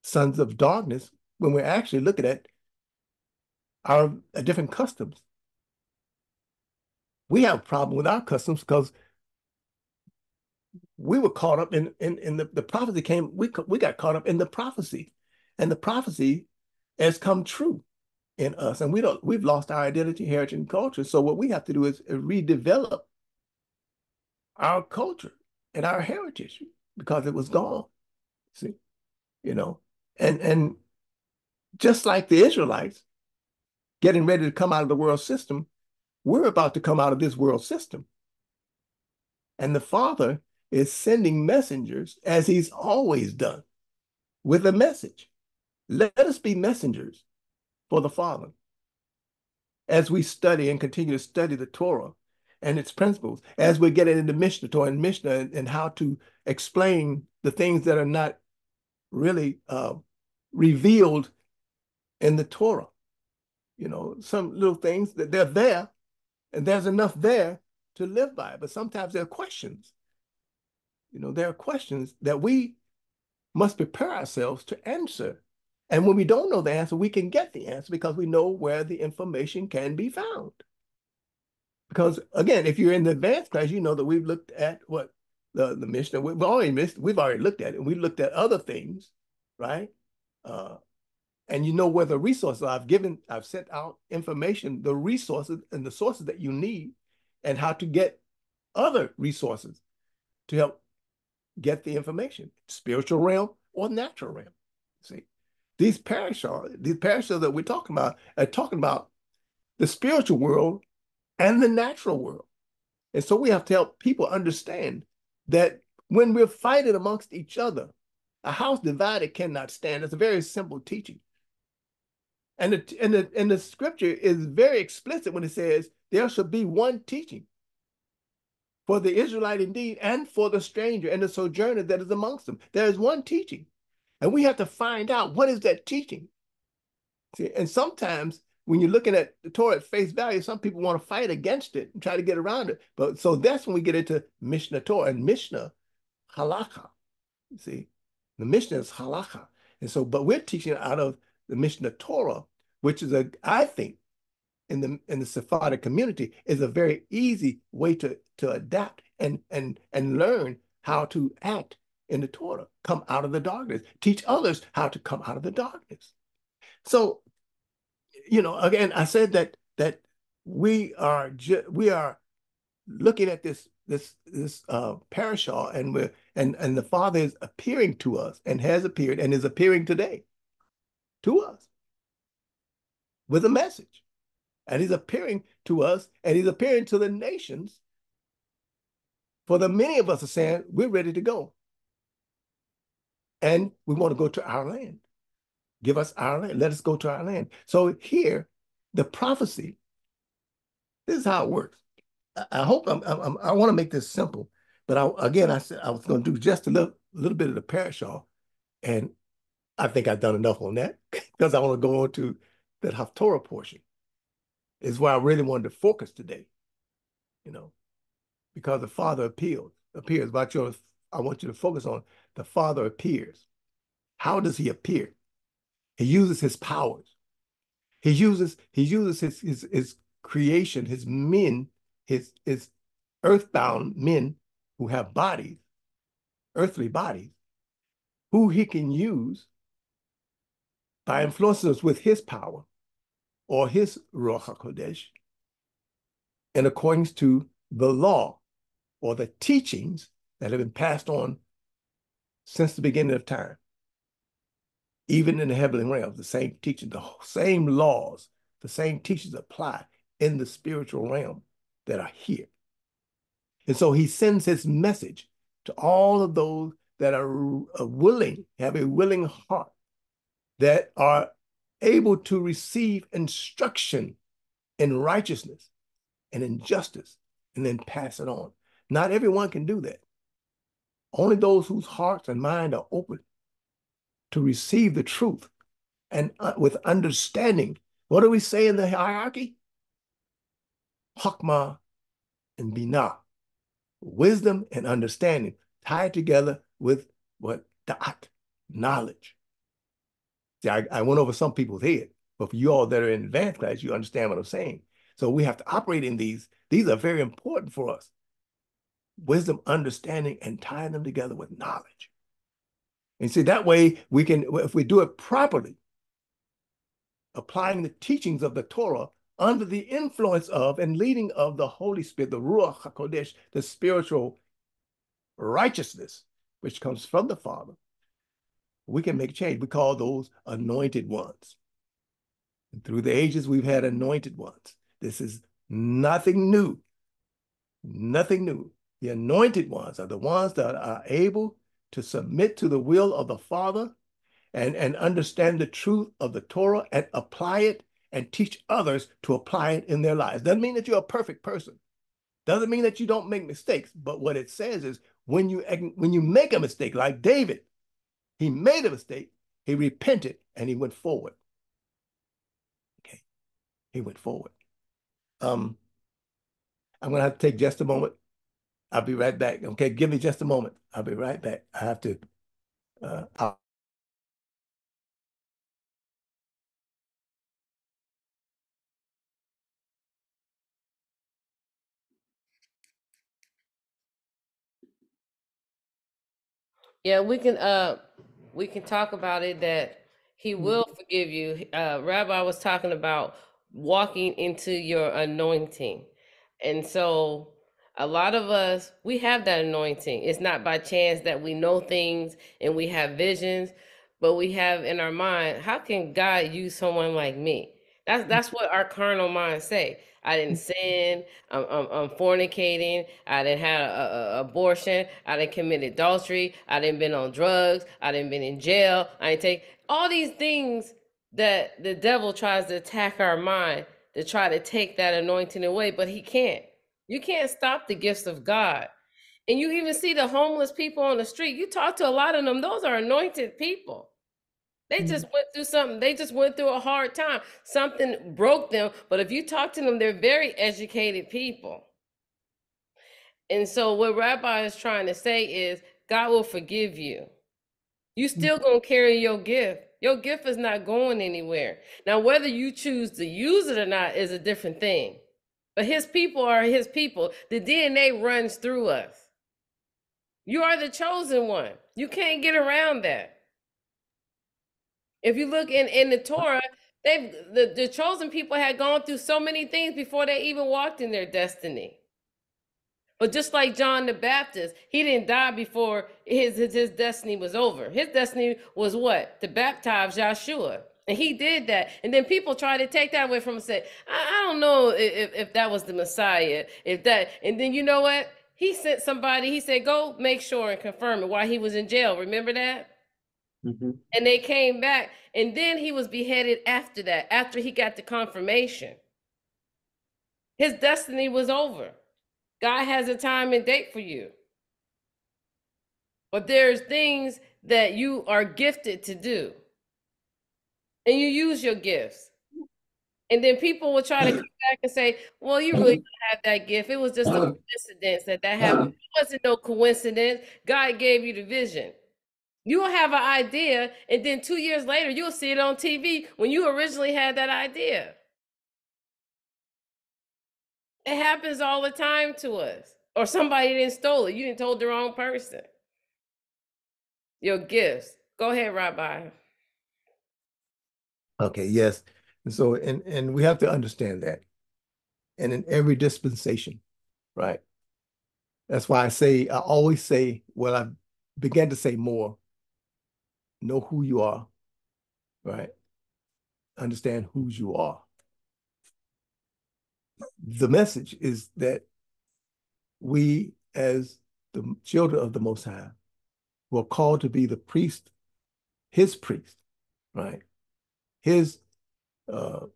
sons of darkness when we're actually looking at our uh, different customs. We have a problem with our customs because we were caught up in in, in the, the prophecy came, we, we got caught up in the prophecy. And the prophecy has come true in us. And we don't, we've lost our identity, heritage, and culture. So what we have to do is redevelop our culture and our heritage because it was gone. See, you know, and and just like the Israelites getting ready to come out of the world system, we're about to come out of this world system. And the Father is sending messengers as he's always done with a message. Let us be messengers for the Father as we study and continue to study the Torah and its principles, as we're getting into Mishnah, Torah and Mishnah, and how to explain the things that are not really uh, revealed in the Torah. You know, some little things that they're there, and there's enough there to live by. But sometimes there are questions. You know, there are questions that we must prepare ourselves to answer and when we don't know the answer, we can get the answer because we know where the information can be found. Because again, if you're in the advanced class, you know that we've looked at what the, the Mishnah, we've already missed, we've already looked at it. And we looked at other things, right? Uh, and you know where the resources. I've given, I've sent out information, the resources and the sources that you need, and how to get other resources to help get the information, spiritual realm or natural realm. See, these parashah, these parashah that we're talking about, are talking about the spiritual world and the natural world. And so we have to help people understand that when we're fighting amongst each other, a house divided cannot stand. It's a very simple teaching. And the, and, the, and the scripture is very explicit when it says there should be one teaching for the Israelite indeed, and for the stranger and the sojourner that is amongst them. There is one teaching. And we have to find out what is that teaching. See, and sometimes when you're looking at the Torah at face value, some people want to fight against it and try to get around it. But so that's when we get into Mishnah Torah and Mishnah Halakha. You see, the Mishnah is Halakha. And so, but we're teaching out of the Mishnah Torah, which is a, I think, in the in the Sephardic community, is a very easy way to to adapt and and and learn how to act in the Torah. Come out of the darkness. Teach others how to come out of the darkness. So, you know, again, I said that that we are we are looking at this this this uh parashah and we're and and the Father is appearing to us and has appeared and is appearing today to us with a message. And he's appearing to us and he's appearing to the nations. For the many of us are saying, we're ready to go. And we want to go to our land. Give us our land. Let us go to our land. So here, the prophecy, this is how it works. I, I hope I'm, I'm, i want to make this simple, but I, again, I said I was going to do just a little, little bit of the parashah, and I think I've done enough on that <laughs> because I want to go on to that Haftorah portion. Is where I really wanted to focus today, you know, because the Father appeals appears. But your, I want you to focus on the Father appears. How does he appear? He uses his powers. He uses he uses his his, his creation, his men, his his earthbound men who have bodies, earthly bodies, who he can use by influencing us with his power or his Ruach HaKodesh in accordance to the law or the teachings that have been passed on since the beginning of time. Even in the heavenly realm, the same teaching, the <laughs> same laws, the same teachings apply in the spiritual realm that are here. And so he sends his message to all of those that are uh, willing, have a willing heart, that are able to receive instruction in righteousness and in justice and then pass it on. Not everyone can do that. Only those whose hearts and mind are open to receive the truth and uh, with understanding. What do we say in the hierarchy? Hakma and Binah. Wisdom and understanding tied together with what? Da'at, knowledge. See, I, I went over some people's head, but for you all that are in advanced class, you understand what I'm saying. So we have to operate in these. These are very important for us. Wisdom, understanding, and tying them together with knowledge. And see, that way we can, if we do it properly, applying the teachings of the Torah under the influence of and leading of the Holy Spirit, the Ruach HaKodesh, the spiritual righteousness, which comes from the Father, we can make change. We call those anointed ones. And through the ages, we've had anointed ones. This is nothing new. Nothing new. The anointed ones are the ones that are able to submit to the will of the Father and, and understand the truth of the Torah and apply it and teach others to apply it in their lives. Doesn't mean that you're a perfect person. Doesn't mean that you don't make mistakes. But what it says is when you when you make a mistake, like David, he made a mistake, he repented, and he went forward. Okay, he went forward. Um, I'm gonna have to take just a moment. I'll be right back. Okay, give me just a moment. I'll be right back. I have to. Uh, Yeah, we can uh we can talk about it that he Mm-hmm. will forgive you. Uh Rabbi was talking about walking into your anointing. And so a lot of us we have that anointing. It's not by chance that we know things and we have visions, but we have in our mind, how can God use someone like me? That's mm. that's what our carnal minds say. I didn't mm. sin. I'm, I'm, I'm fornicating. I didn't have a, a, abortion. I didn't commit adultery. I didn't been on drugs. I didn't been in jail. I didn't take all these things that the devil tries to attack our mind to try to take that anointing away, but he can't. You can't stop the gifts of God. And you even see the homeless people on the street. You talk to a lot of them, those are anointed people. They mm. just went through something. They just went through a hard time. Something broke them. But if you talk to them, they're very educated people. And so what Rabbi is trying to say is God will forgive you. You mm. still gonna carry your gift. Your gift is not going anywhere. Now, whether you choose to use it or not is a different thing. But his people are his people. The DNA runs through us. You are the chosen one. You can't get around that. If you look in, in the Torah, they've the, the chosen people had gone through so many things before they even walked in their destiny. But just like John the Baptist, he didn't die before his, his, his destiny was over. His destiny was what? To baptize Yahshua. And he did that. And then people try to take that away from him and say, I, I don't know if, if that was the Messiah. If that, and then you know what? He sent somebody, he said, go make sure and confirm it while he was in jail. Remember that? Mm-hmm. And they came back. And then he was beheaded after that, after he got the confirmation. His destiny was over. God has a time and date for you. But there's things that you are gifted to do. And you use your gifts. And then people will try to come <clears throat> back and say, well, you really don't have that gift. It was just a <clears throat> coincidence that that happened. It wasn't no coincidence. God gave you the vision. You'll have an idea, and then two years later, you'll see it on TV when you originally had that idea. It happens all the time to us. Or somebody didn't stole it. You didn't told the wrong person. Your gifts. Go ahead, Rabbi. Okay, yes. And so and and we have to understand that. And in every dispensation, right? That's why I say I always say, well, I began to say more. Know who you are, right? Understand whose you are. The message is that we, as the children of the Most High, were called to be the priest, his priest, right? His uh,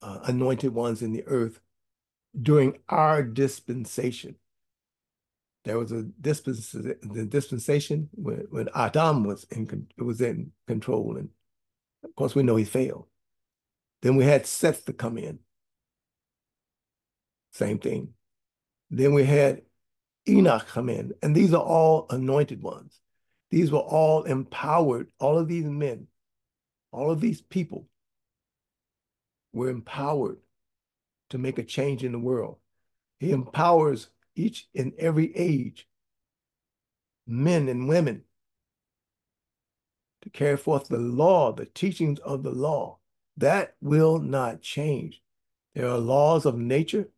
uh, anointed ones in the earth during our dispensation. There was a dispensation, the dispensation when, when Adam was in was in control, and of course we know he failed. Then we had Seth to come in. Same thing. Then we had Enoch come in, and these are all anointed ones. These were all empowered. All of these men, all of these people were empowered to make a change in the world. He empowers each and every age, men and women, to carry forth the law, the teachings of the law. That will not change. There are laws of nature,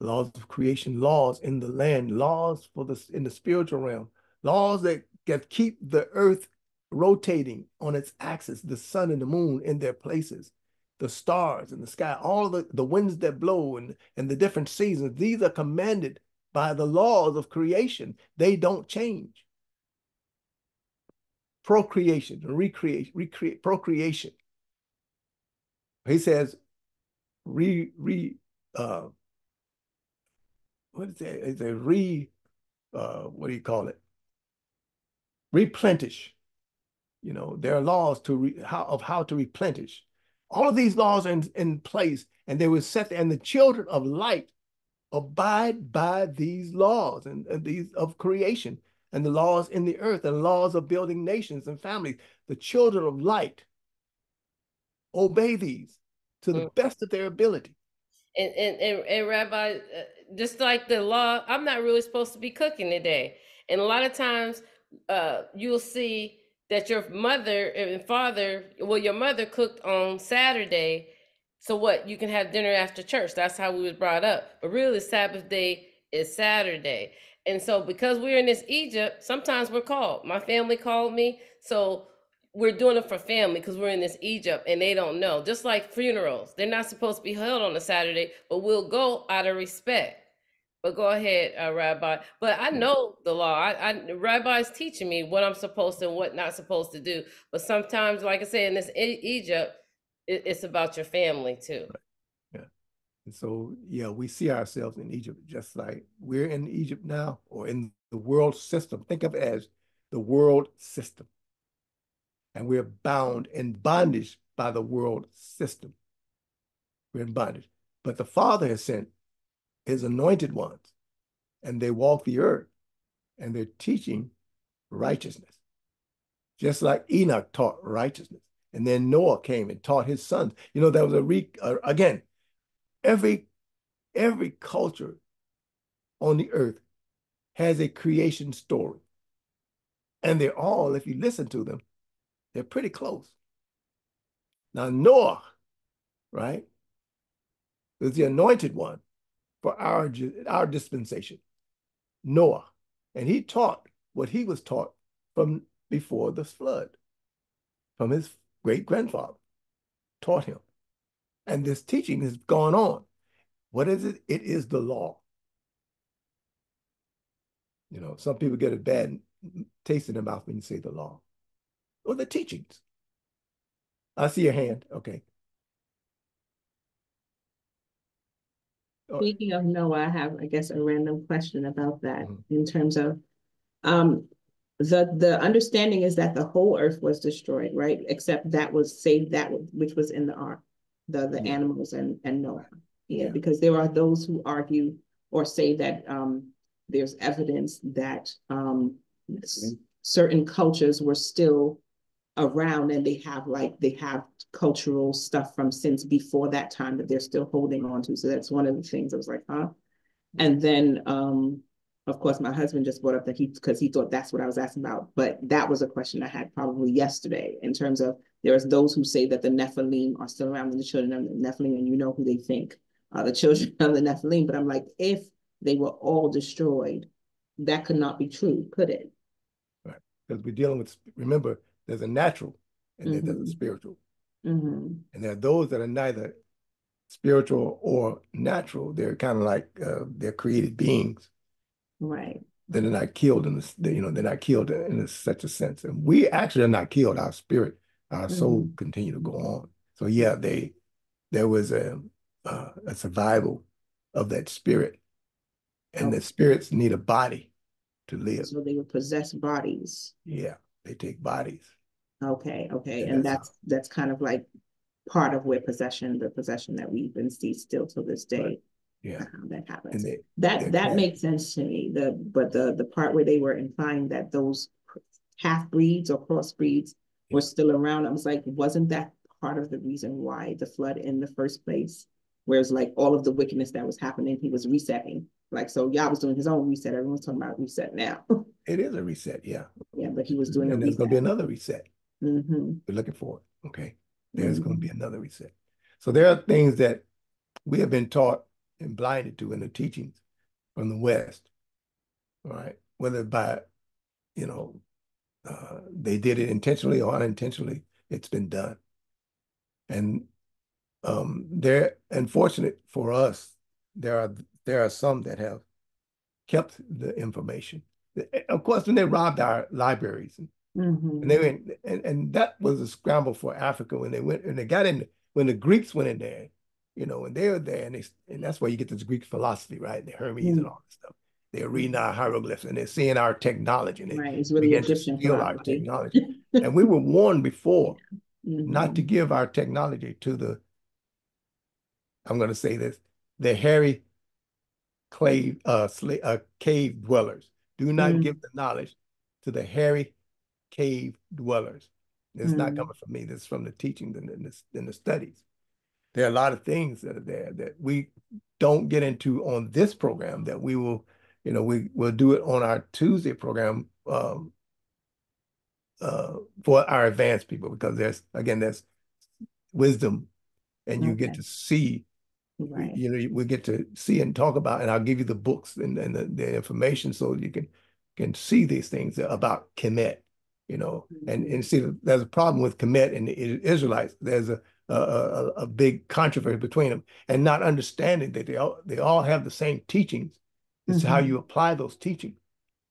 laws of creation, laws in the land, laws for the in the spiritual realm, laws that, that keep the earth rotating on its axis, the sun and the moon in their places the stars in the sky, all the, the winds that blow and, and the different seasons, these are commanded by the laws of creation. They don't change. Procreation, recreation, recreate, procreation. He says, re, re, uh, what is? It's a re, uh, what do you call it? Replenish. You know, there are laws to re, how, of how to replenish. All of these laws are in, in place, and they were set there, and the children of light abide by these laws and, and these of creation and the laws in the earth and laws of building nations and families. The children of light obey these to the Mm. best of their ability. And and and, and Rabbi, uh, just like the law, I'm not really supposed to be cooking today. And a lot of times, uh, you'll see that your mother and father, well, your mother cooked on Saturday. So what? You can have dinner after church. That's how we was brought up. But really, Sabbath day is Saturday. And so because we're in this Egypt, sometimes we're called. My family called me. So we're doing it for family because we're in this Egypt and they don't know. Just like funerals, they're not supposed to be held on a Saturday, but we'll go out of respect. But go ahead, uh, Rabbi. But I know the law. I, I Rabbi's teaching me what I'm supposed to and what not supposed to do. But sometimes, like I said, in this E- Egypt, it, it's about your family too. Yeah. And so, yeah, we see ourselves in Egypt just like we're in Egypt now or in the world system. Think of it as the world system. And we're bound in bondage by the world system. We're in bondage. But the Father has sent his anointed ones, and they walk the earth, and they're teaching righteousness. Just like Enoch taught righteousness. And then Noah came and taught his sons. You know, there was a re uh, again, every every culture on the earth has a creation story. And they're all, if you listen to them, they're pretty close. Now, Noah, right, was the anointed one for our, our dispensation. Noah. And he taught what he was taught from before the flood, from his great grandfather taught him. And this teaching has gone on. What is it? It is the law. You know, some people get a bad taste in their mouth when you say the law or the teachings. I see your hand. Okay. Speaking of Noah, I have, I guess, a random question about that Mhm. in terms of, um, the, the understanding is that the whole earth was destroyed, right? Except that was saved, that which was in the ark, the, the Yeah. animals and, and Noah. Yeah, Yeah. because there are those who argue or say that, um, there's evidence that, um, certain cultures were still around and they have like, they have cultural stuff from since before that time that they're still holding on to. So that's one of the things I was like, huh? And then, um, of course, my husband just brought up that he, because he thought that's what I was asking about, but that was a question I had probably yesterday in terms of there is those who say that the Nephilim are still around and the children of the Nephilim, and you know who they think are the children of the Nephilim. But I'm like, if they were all destroyed, that could not be true, could it? Right. Because we're dealing with, remember, there's a natural and then there's a Mhm. spiritual. Mm-hmm. And there are those that are neither spiritual or natural. They're kind of like uh, they're created beings. Right. They're not killed in this, you know, they're not killed in a, such a sense. And we actually are not killed. Our spirit, our soul continue to go on. So yeah, they there was a uh, a survival of that spirit, and the spirits need a body to live. So they would possess bodies. Yeah, they take bodies. Okay, okay, And and that's that's, kind of like part of where possession, the possession that we even see still to this day. Right. Yeah, how that happens. they That, that makes sense to me, the, but the, the part where they were implying that those half breeds or cross breeds were still around, I was like, wasn't that part of the reason why the flood in the first place? Whereas like all of the wickedness that was happening, he was resetting, like, so Yah was doing his own reset, everyone's talking about reset now. <laughs> it is a reset. Yeah, Yeah, but he was doing and there's going to be another reset. Mm-hmm, We're looking for it. Okay. There's going to be another reset. So there are things that we have been taught and blinded to in the teachings from the West. right? Whether by, you know, uh, they did it intentionally or unintentionally, it's been done. And um, they're unfortunate for us. There are there are some that have kept the information. Of course, when they robbed our libraries and mm-hmm. and they went, and, and that was a scramble for Africa when they went and they got in when the Greeks went in there, you know, when they were there, and they and that's where you get this Greek philosophy, right? The Hermes and Mm. all this stuff. They're reading our hieroglyphs and they're seeing our technology and they Right, it's really to Egyptian our technology. <laughs> and we were warned before not to Mhm. give our technology to the, I'm going to say this, the hairy clay, uh, sla- uh, cave dwellers. Do not Mm. give the knowledge to the hairy cave dwellers. It's not Mm. coming from me. This is from the teachings and, and, the, and the studies. There are a lot of things that are there that we don't get into on this program that we will, you know, we will do it on our Tuesday program um, uh, for our advanced people because there's again there's wisdom and you get to see Right, you know we get to see and talk about and I'll give you the books and, and the, the information so you can can see these things about Kemet you know and and see there's a problem with Kemet and the Israelites there's a a, a, a big controversy between them and not understanding that they all they all have the same teachings it's how Mhm. you apply those teachings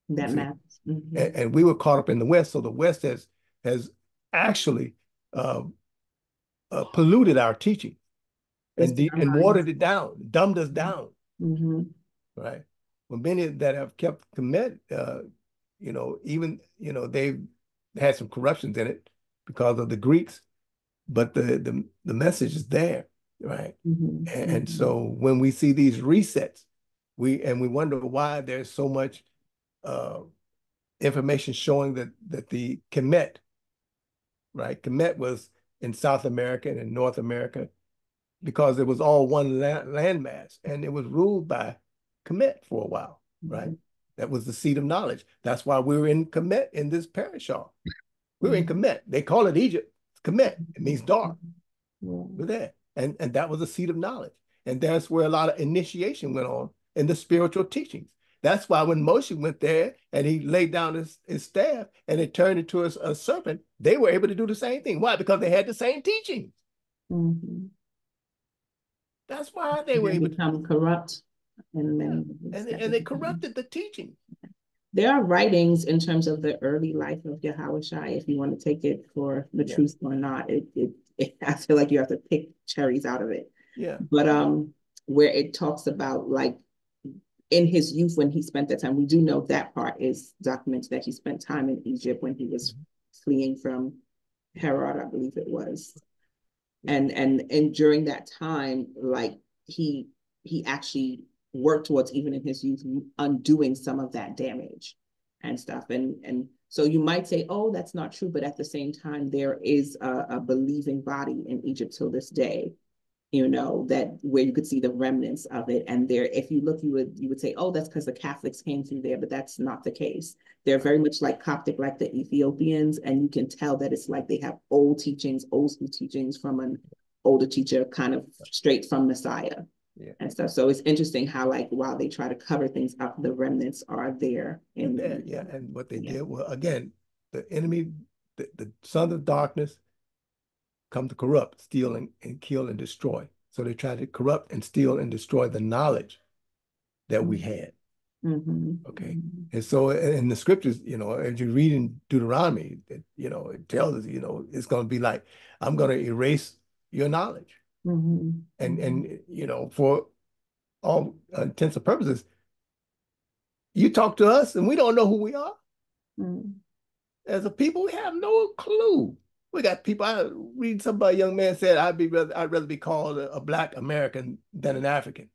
that see. matters. Mhm. and, and we were caught up in the West. So the West has has actually um, uh, polluted our teaching and de- and watered it down, dumbed us down, Mhm. right? Well, many that have kept Kemet, uh, you know, even you know they've had some corruptions in it because of the Greeks, but the the the message is there, right? Mhm. And, and Mhm. so when we see these resets, we and we wonder why there's so much uh, information showing that that the Kemet, right? Kemet was in South America and in North America because it was all one la- landmass and it was ruled by Kemet for a while, mm-hmm. right? Mhm. That was the seat of knowledge. That's why we were in Kemet in this parashah. We were in mm-hmm. Kemet. They call it Egypt. It's Kemet. It means mm-hmm. dark. Yeah. We're there. And, and that was a seat of knowledge. And that's where a lot of initiation went on in the spiritual teachings. That's why when Moshe went there and he laid down his, his staff and it turned into a, a serpent, they were able to do the same thing. Why? Because they had the same teaching. That's why they were They able to, become corrupt and then and, and they corrupted the teaching. There are writings in terms of the early life of Yahushua, if you want to take it for the Yeah. truth or not. It, it, it, <laughs> I feel like you have to pick cherries out of it. Yeah. But um, where it talks about like in his youth when he spent that time, we do know that part is documented that he spent time in Egypt when he was fleeing from Herod, I believe it was. And and and during that time, like he he actually worked towards even in his youth undoing some of that damage and stuff. And and so you might say, oh, that's not true, but at the same time, there is a, a believing body in Egypt till this day you know that where you could see the remnants of it and there if you look you would you would say oh that's because the catholics came through there but that's not the case they're very much like coptic like the ethiopians and you can tell that it's like they have old teachings old school teachings from an older teacher kind of straight from messiah Yeah. and stuff so it's interesting how like while they try to cover things up the remnants are there in Yeah, yeah, and what they Yeah. did, well, again, the enemy, the, the sons of darkness come to corrupt, steal, and, and kill and destroy. So they try to corrupt and steal and destroy the knowledge that we had. Mhm. Okay. And so in the scriptures, you know, as you read in Deuteronomy, it, you know, it tells us, you know, it's going to be like, I'm going to erase your knowledge. Mhm. And, and, you know, for all intents and purposes, you talk to us and we don't know who we are. Mhm. as a people, we have no clue. We got people. I read somebody, a young man said, "I'd be rather, I'd rather be called a, a black American than an African."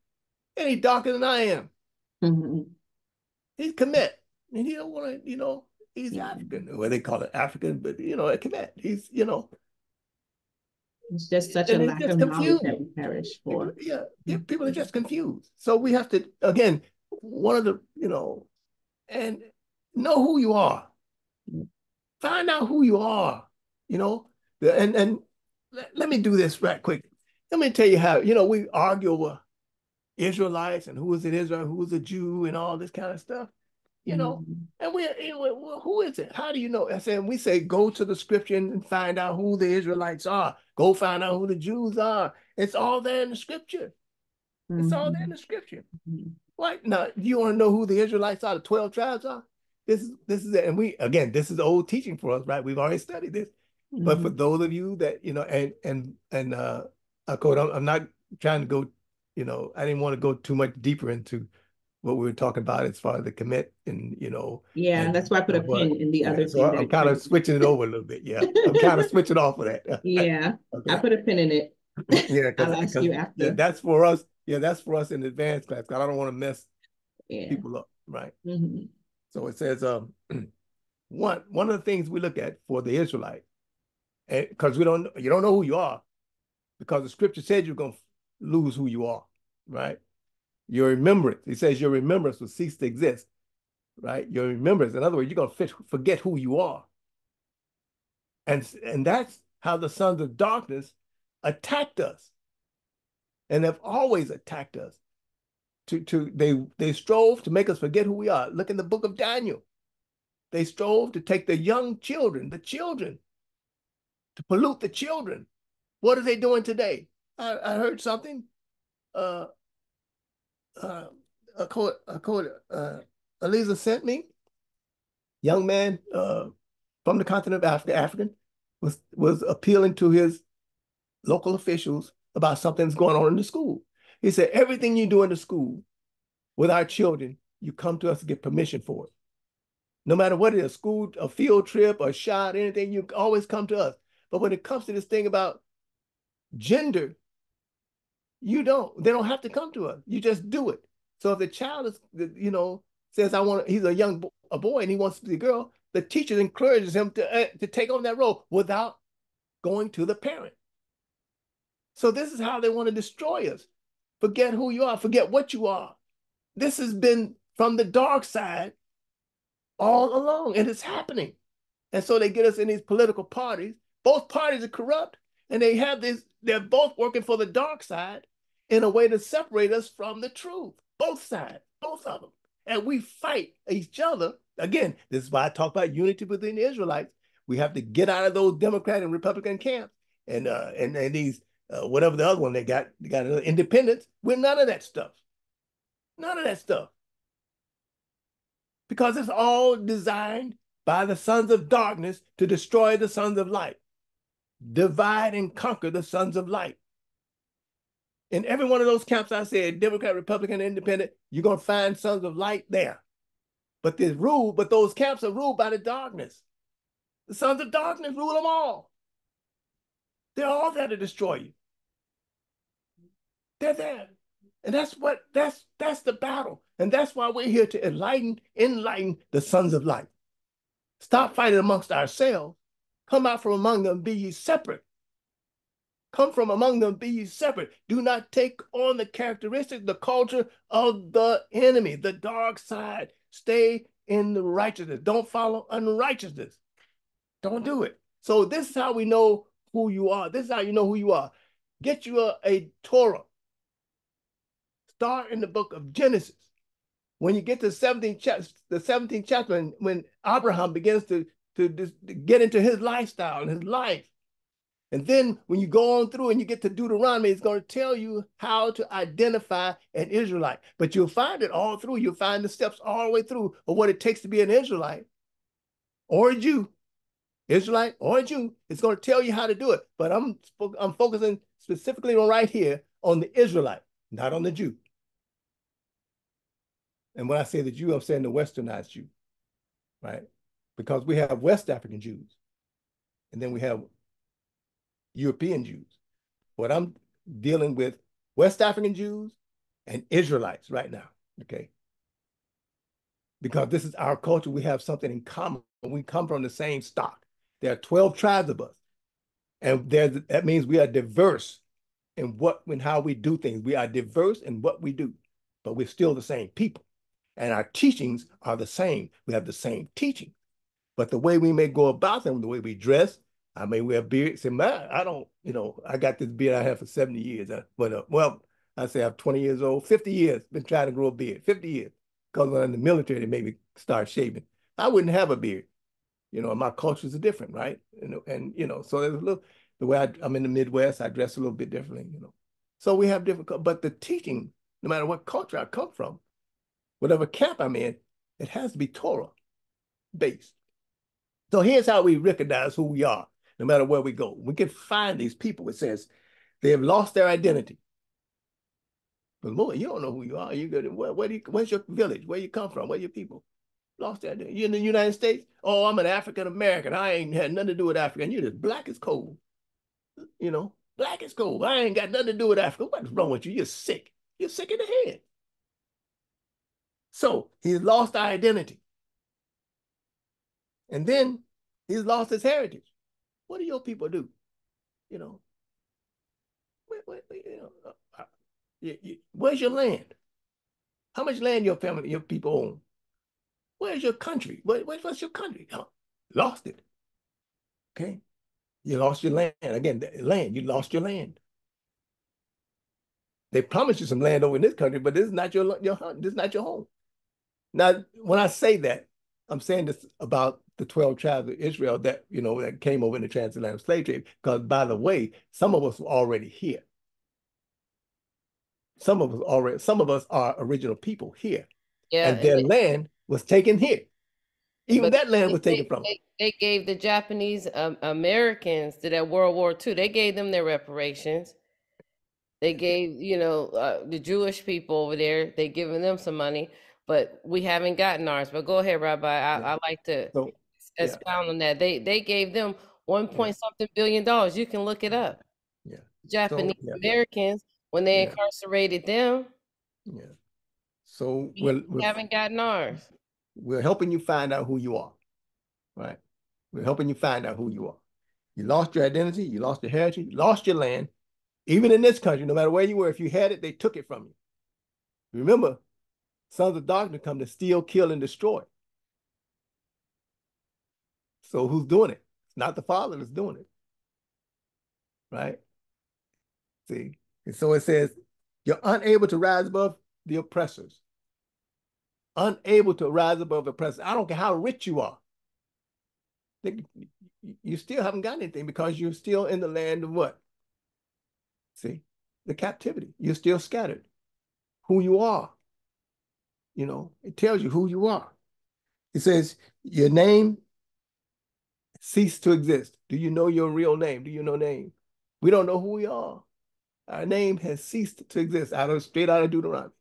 And he's darker than I am. Mhm. He's Kemet, and he don't want to, you know, he's Yeah. African. Well, they call it African, but you know, a Kemet. He's, you know, it's just such And a lack of knowledge that we perish for yeah, yeah, people are just confused. So we have to again, one of the, you know, and know who you are. Find out who you are. You know, and and let, let me do this right quick. Let me tell you how. You know, we argue over Israelites and who is an Israel, who is a Jew, and all this kind of stuff. You know, Mhm. and we, know, well, who is it? How do you know? I said, we say, go to the scripture and find out who the Israelites are. Go find out who the Jews are. It's all there in the scripture. It's all there in the scripture. Mhm. What? Now, do you want to know who the Israelites are? The 12 tribes are? This is this is it. And we again, this is old teaching for us, right? We've already studied this. But for Mhm. those of you that, you know, and and and uh I quote, I'm, I'm not trying to go, you know, I didn't want to go too much deeper into what we were talking about as far as the Kemet and you know yeah, and that's why I put a pin in the yeah, other so thing. I- that I'm kind of switching it over a little bit. Yeah. I'm <laughs> kind of switching off of that. Yeah, <laughs> I put a pin in it. <laughs> Yeah, I'll ask you after. that's for us. Yeah, that's for us in advanced class. 'cause I don't want to mess Yeah. people up, right? Mhm. So it says, um, <clears throat> one one of the things we look at for the Israelite, because we don't, you don't know who you are, because the scripture said you're going to lose who you are, right? Your remembrance, it says your remembrance will cease to exist, right? Your remembrance, in other words, you're going to forget who you are, and and that's how the sons of darkness attacked us, and have always attacked us. To to they they strove to make us forget who we are. Look in the book of Daniel. They strove to take the young children, the children, to pollute the children. What are they doing today? I, I heard something. Uh, uh, a quote, a quote, uh, Eliza sent me. Young man uh, from the continent of Africa, African, was was appealing to his local officials about something that's going on in the school. He said, everything you do in the school with our children, you come to us to get permission for it no matter what it is, school, a field trip, a shot, anything, you always come to us. But when it comes to this thing about gender, you don't, they don't have to come to us. You just do it. So if the child is, you know, says, I want, he's a young bo- a boy and he wants to be a girl, the teacher encourages him to, uh, to take on that role without going to the parent. So this is how they want to destroy us. Forget who you are, forget what you are. This has been from the dark side all along, and it's happening. And so they get us in these political parties. Both parties are corrupt, and they have this, they're both working for the dark side in a way to separate us from the truth. Both sides, both of them. and we fight each other. Again, this is why I talk about unity within the Israelites. We have to get out of those Democrat and Republican camps and uh, and and these uh, whatever the other one they got they got independence. We're none of that stuff. None of that stuff. Because it's all designed by the sons of darkness to destroy the sons of light, divide and conquer the sons of light. In every one of those camps, I said Democrat, Republican, Independent, you're going to find sons of light there. But the rule, but those camps are ruled by the darkness. The sons of darkness rule them all. They're all there to destroy you. They're there. And that's what that's that's the battle. And that's why we're here to enlighten, enlighten the sons of light. Stop fighting amongst ourselves. Come out from among them, be ye separate. Come from among them, be ye separate. Do not take on the characteristics, the culture of the enemy, the dark side. Stay in the righteousness. Don't follow unrighteousness. Don't do it. So this is how we know who you are. This is how you know who you are. Get you a, a Torah. Start in the book of Genesis. When you get to 17th chapter, the 17th chapter, when, when Abraham begins to, to, to get into his lifestyle and his life, and then when you go on through and you get to Deuteronomy, it's going to tell you how to identify an Israelite. But you'll find it all through. You'll find the steps all the way through of what it takes to be an Israelite or a Jew, Israelite or a Jew. It's going to tell you how to do it. But I'm I'm focusing specifically on right here on the Israelite, not on the Jew. And when I say the Jew, I'm saying the westernized Jew, right? Because we have West African Jews, and then we have European Jews. But I'm dealing with West African Jews and Israelites right now, okay? Because this is our culture, we have something in common. We come from the same stock. There are 12 tribes of us. And that means we are diverse in what and how we do things. We are diverse in what we do, but we're still the same people. And our teachings are the same. We have the same teaching. But the way we may go about them, the way we dress, I may wear beards. Say, man, I don't, you know, I got this beard I have for 70 years. Uh, but, uh, well, I say I'm 20 years old, 50 years, been trying to grow a beard, 50 years. Because when in the military, they made me start shaving. I wouldn't have a beard. You know, my cultures are different, right? And, and you know, so there's a little, the way I, I'm in the Midwest, I dress a little bit differently, you know. So we have different, but the teaching, no matter what culture I come from, whatever camp I'm in, it has to be Torah based. So here's how we recognize who we are, no matter where we go. We can find these people. It says they have lost their identity. But Lord, you don't know who you are. You go where, where do you, where's your village? Where you come from? Where your people? Lost their identity. You in the United States? Oh, I'm an African American. I ain't had nothing to do with Africa. And you're just black as coal. You know, black as coal. I ain't got nothing to do with Africa. What's wrong with you? You're sick. You're sick in the head. So he's lost our identity. And then he's lost his heritage. What do your people do? You know, where, where, you know uh, uh, where's your land? How much land your family, your people own? Where's your country? Where, what's your country? Lost it. Okay. You lost your land. Again, land, you lost your land. They promised you some land over in this country, but this is not your, your this is not your home. Now, when I say that, I'm saying this about the 12 tribes of Israel that, you know, that came over in the transatlantic slave trade, because by the way, some of us were already here. Some of us already, some of us are original people here. Yeah. and their and land was taken here. Even that land was taken they, from them. they, they gave the Japanese um, Americans to that World War II. They gave them their reparations. They gave, you know, uh, the Jewish people over there. They giving them some money, but we haven't gotten ours. But go ahead, Rabbi. I, Yeah. I like to So, yeah. expound on that. They they gave them one point something billion dollars. You can look it up. Yeah. Japanese yeah. Americans when they Yeah. incarcerated them, yeah. So we we're, we're, haven't gotten ours. we're helping you find out who you are, right? We're helping you find out who you are. You lost your identity, you lost your heritage, you lost your land. Even in this country, no matter where you were, if you had it, they took it from you. Remember, sons of darkness come to steal, kill, and destroy. So who's doing it? Not the Father that's doing it. Right? See? And so it says, you're unable to rise above the oppressors. unable to rise above the presence. I don't care how rich you are. You still haven't got anything because you're still in the land of what? See, the captivity. You're still scattered. Who you are. You know, it tells you who you are. It says your name ceased to exist. Do you know your real name? Do you know name? We don't know who we are. Our name has ceased to exist out of straight out of Deuteronomy.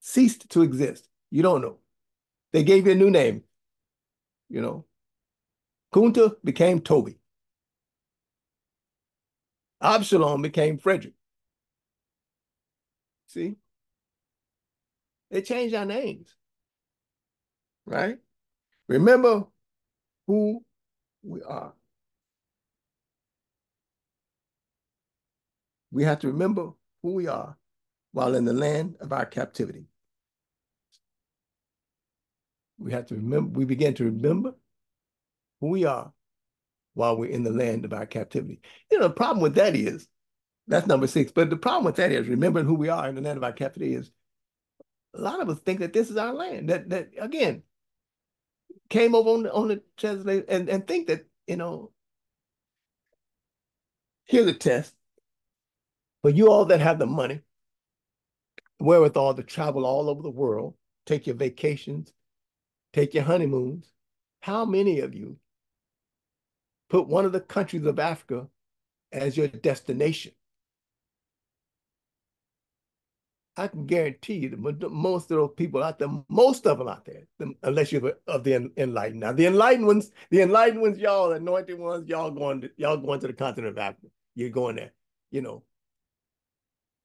Ceased to exist. You don't know. They gave you a new name. You know, Kunta became Toby. Absalom became Frederick. See? They changed our names. Right? Remember who we are. We have to remember who we are while in the land of our captivity. We have to remember, we begin to remember who we are while we're in the land of our captivity. You know, the problem with that is, that's number six, but the problem with that is remembering who we are in the land of our captivity is a lot of us think that this is our land. That that again came over on the on the translation and, and think that, you know, here's a test. For you all that have the money, wherewithal to travel all over the world, take your vacations, take your honeymoons, how many of you put one of the countries of Africa as your destination? I can guarantee you that most of those people out there, most of them out there, unless you're of the enlightened. Now, the enlightened ones, the enlightened ones, y'all, the anointed ones, y'all going to y'all going to the continent of Africa. You're going there, you know.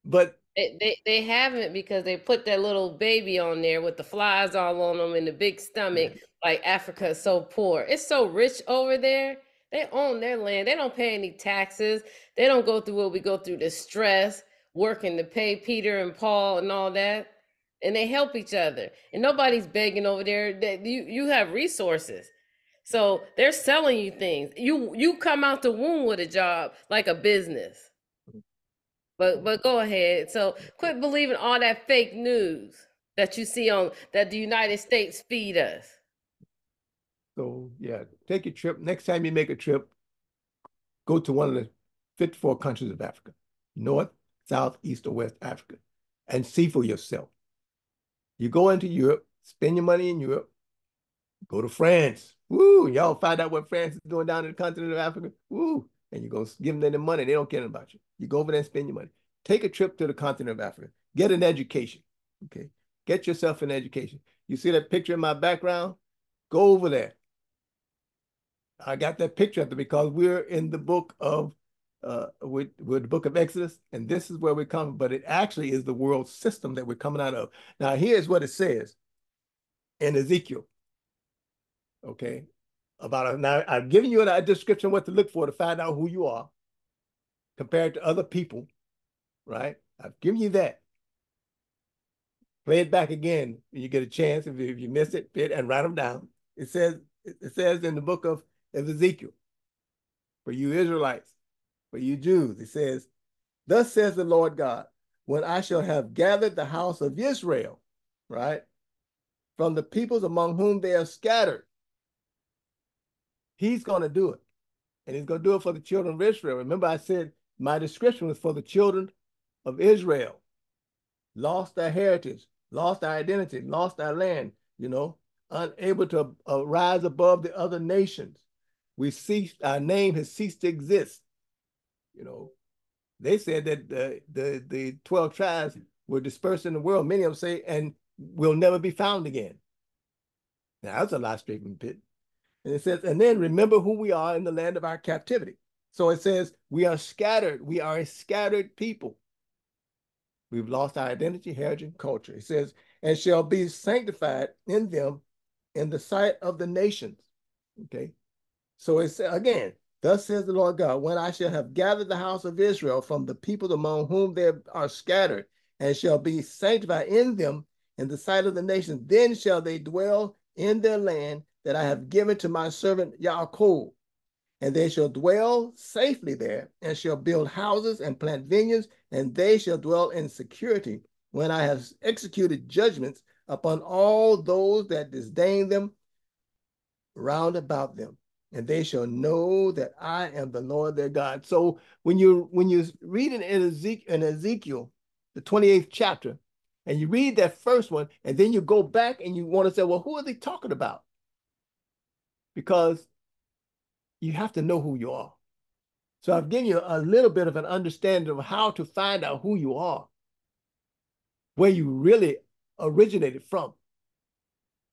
But They, they they haven't because they put that little baby on there with the flies all on them and the big stomach. Like Africa is so poor. It's so rich over there. They own their land. They don't pay any taxes. They don't go through what we go through the stress, working to pay Peter and Paul and all that. And they help each other. And nobody's begging over there. That you you have resources. So they're selling you things. You you come out the womb with a job like a business. But but go ahead. So quit believing all that fake news that you see on that the United States feed us. So yeah, take a trip. Next time you make a trip, go to one of the 54 countries of Africa, North, South, East, or West Africa, and see for yourself. You go into Europe, spend your money in Europe, go to France. Woo, y'all find out what France is doing down in the continent of Africa. Woo, and you go give them the money. They don't care about you. You go over there and spend your money. Take a trip to the continent of Africa. Get an education. Okay. Get yourself an education. You see that picture in my background? Go over there. I got that picture there because we're in the book of uh with, with the book of Exodus, and this is where we come, but it actually is the world system that we're coming out of. Now, here's what it says in Ezekiel. Okay. About a, now I've given you a, description what to look for to find out who you are compared to other people, right? I've given you that. Play it back again when you get a chance. If you, if you miss it, fit and write them down. It says it says in the book of, of Ezekiel, for you Israelites, for you Jews, it says, Thus says the Lord God, when I shall have gathered the house of Israel, right, from the peoples among whom they are scattered, he's going to do it. And he's going to do it for the children of Israel. Remember, I said my description was for the children of Israel. Lost their heritage, lost their identity, lost their land, you know, unable to uh, rise above the other nations. We ceased, our name has ceased to exist. You know, they said that the, the, the 12 tribes were dispersed in the world. Many of them say, and will never be found again. Now, that's a lie the pit. And it says, and then remember who we are in the land of our captivity. So it says, we are scattered. We are a scattered people. We've lost our identity, heritage, and culture. It says, and shall be sanctified in them in the sight of the nations. Okay. So it's again, thus says the Lord God, when I shall have gathered the house of Israel from the people among whom they are scattered, and shall be sanctified in them in the sight of the nations, then shall they dwell in their land that I have given to my servant Yaakov. And they shall dwell safely there, and shall build houses and plant vineyards, and they shall dwell in security when I have executed judgments upon all those that disdain them round about them, and they shall know that I am the Lord their God. So when you when you read in Ezekiel, in Ezekiel, the 28th chapter, and you read that first one, and then you go back and you want to say, well, who are they talking about? Because you have to know who you are. So I've given you a little bit of an understanding of how to find out who you are, where you really originated from.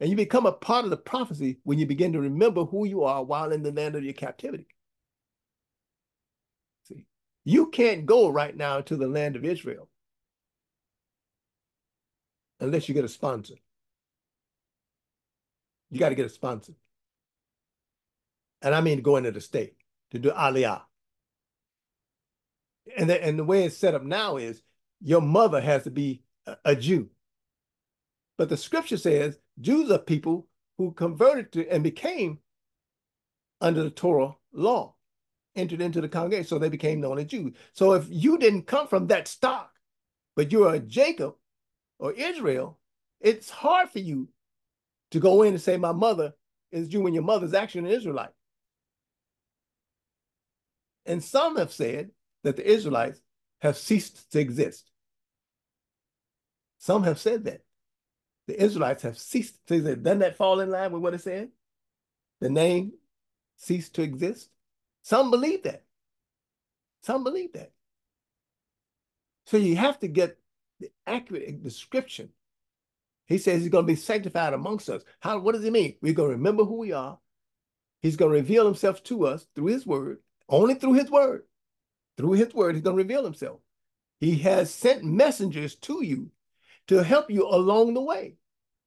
And you become a part of the prophecy when you begin to remember who you are while in the land of your captivity. See, you can't go right now to the land of Israel unless you get a sponsor. You got to get a sponsor. And I mean going to the state to do aliyah. And the, and the way it's set up now is your mother has to be a, a Jew. But the scripture says Jews are people who converted to and became under the Torah law, entered into the congregation, so they became known as Jews. So if you didn't come from that stock, but you're Jacob or Israel, it's hard for you to go in and say, My mother is Jew when your mother's actually an Israelite. And some have said that the Israelites have ceased to exist. Some have said that. The Israelites have ceased to exist. Doesn't that fall in line with what it said? The name ceased to exist. Some believe that. Some believe that. So you have to get the accurate description. He says he's going to be sanctified amongst us. How? What does he mean? We're going to remember who we are. He's going to reveal himself to us through his word, only through his word. Through his word, he's going to reveal himself. He has sent messengers to you to help you along the way,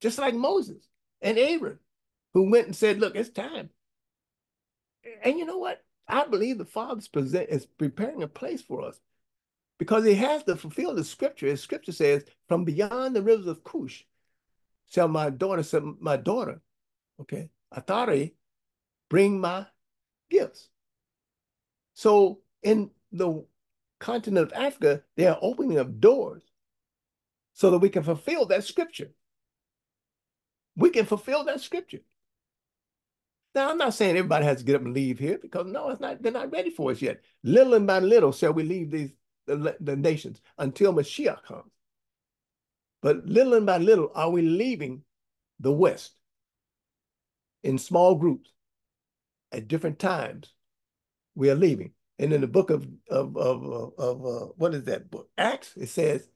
just like Moses and Aaron, who went and said, Look, it's time. And you know what? I believe the Father's present is preparing a place for us because he has to fulfill the scripture. As scripture says, from beyond the rivers of Cush shall my daughter, my daughter, okay, Atarai, bring my gifts. So in the continent of Africa, they are opening up doors so that we can fulfill that scripture. We can fulfill that scripture. Now, I'm not saying everybody has to get up and leave here because no, it's not, they're not ready for us yet. Little and by little shall we leave these the, the nations until Mashiach comes. But little and by little are we leaving the West in small groups at different times. We are leaving. And in the book of of of, of uh, what is that book? Acts. It says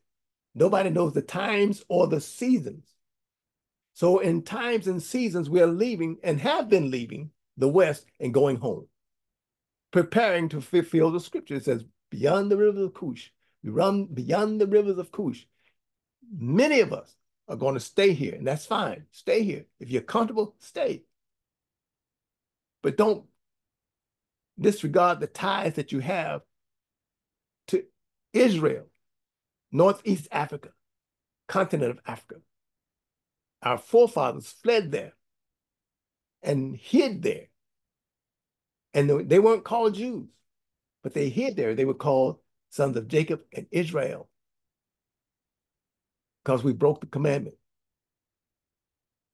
nobody knows the times or the seasons. So in times and seasons, we are leaving and have been leaving the West and going home, preparing to fulfill the scripture. It says, beyond the rivers of Cush, we run beyond the rivers of Cush. Many of us are going to stay here, and that's fine. Stay here. If you're comfortable, stay. But don't disregard the ties that you have to Israel, Northeast Africa, continent of Africa. Our forefathers fled there and hid there. And they weren't called Jews, but they hid there. They were called sons of Jacob and Israel because we broke the commandment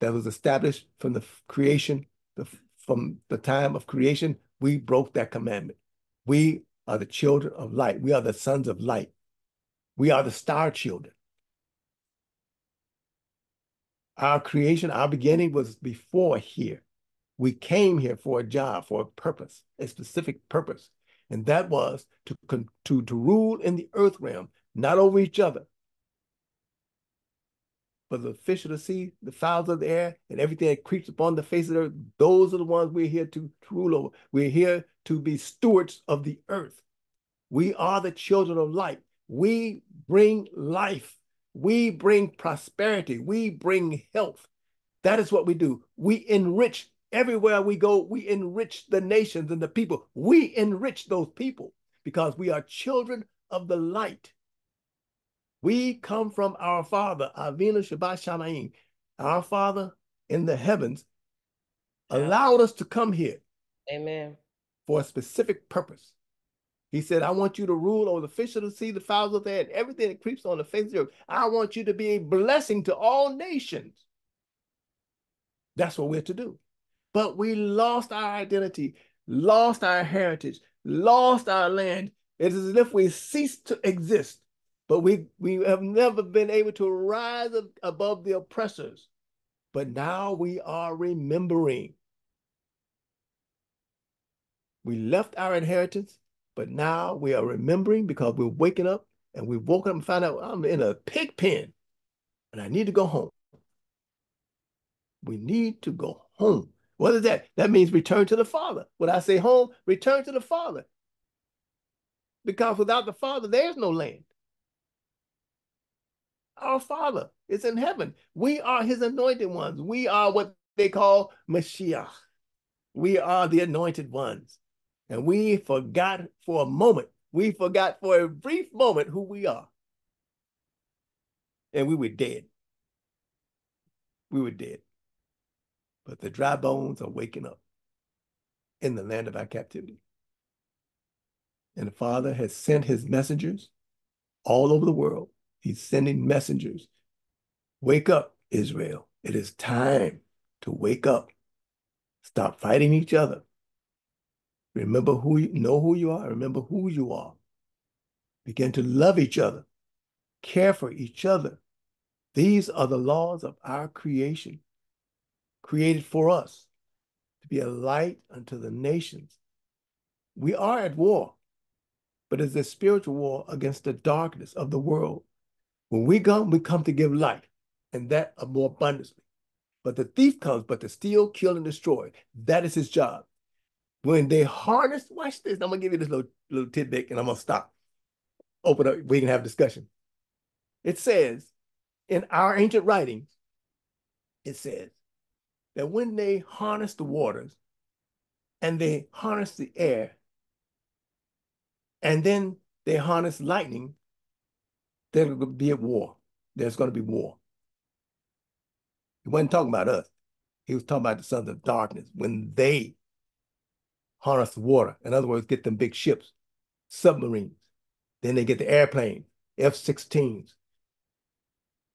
that was established from the creation, the, from the time of creation we broke that commandment. We are the children of light. We are the sons of light. We are the star children. Our creation, our beginning was before here. We came here for a job, for a purpose, a specific purpose. And that was to, to, to rule in the earth realm, not over each other, but the fish of the sea, the fowls of the air, and everything that creeps upon the face of the earth, those are the ones we're here to, to rule over. We're here to be stewards of the earth. We are the children of light. We bring life. We bring prosperity. We bring health. That is what we do. We enrich everywhere we go. We enrich the nations and the people. We enrich those people because we are children of the light. We come from our Father, Avinu Shebashamayim. Our Father in the heavens allowed us to come here Amen. for a specific purpose. He said, I want you to rule over the fish of the sea, the fowls of the air, and everything that creeps on the face of the earth. I want you to be a blessing to all nations. That's what we're to do. But we lost our identity, lost our heritage, lost our land. It is as if we ceased to exist, but we, we have never been able to rise above the oppressors. But now we are remembering. We left our inheritance, but now we are remembering because we're waking up and we woke up and found out I'm in a pig pen and I need to go home. We need to go home. What is that? That means return to the Father. When I say home, return to the Father. Because without the Father, there's no land. Our Father is in heaven. We are his anointed ones. We are what they call Mashiach. We are the anointed ones. And we forgot for a moment, we forgot for a brief moment who we are. And we were dead. We were dead. But the dry bones are waking up in the land of our captivity. And the Father has sent his messengers all over the world. He's sending messengers. Wake up, Israel. It is time to wake up. Stop fighting each other. Remember who you know who you are. Remember who you are. Begin to love each other. Care for each other. These are the laws of our creation, created for us to be a light unto the nations. We are at war, but it's a spiritual war against the darkness of the world. When we come, we come to give light, and that more abundantly. But the thief comes, but to steal, kill, and destroy. That is his job when they harness, watch this. I'm gonna give you this little little tidbit and I'm gonna stop. Open up, we can have discussion. It says in our ancient writings, it says that when they harness the waters and they harness the air, and then they harness lightning, there's going to be a war. There's going to be war. He wasn't talking about us. He was talking about the sons of darkness when they harness the water. In other words, get them big ships, submarines. Then they get the airplane, F-16s,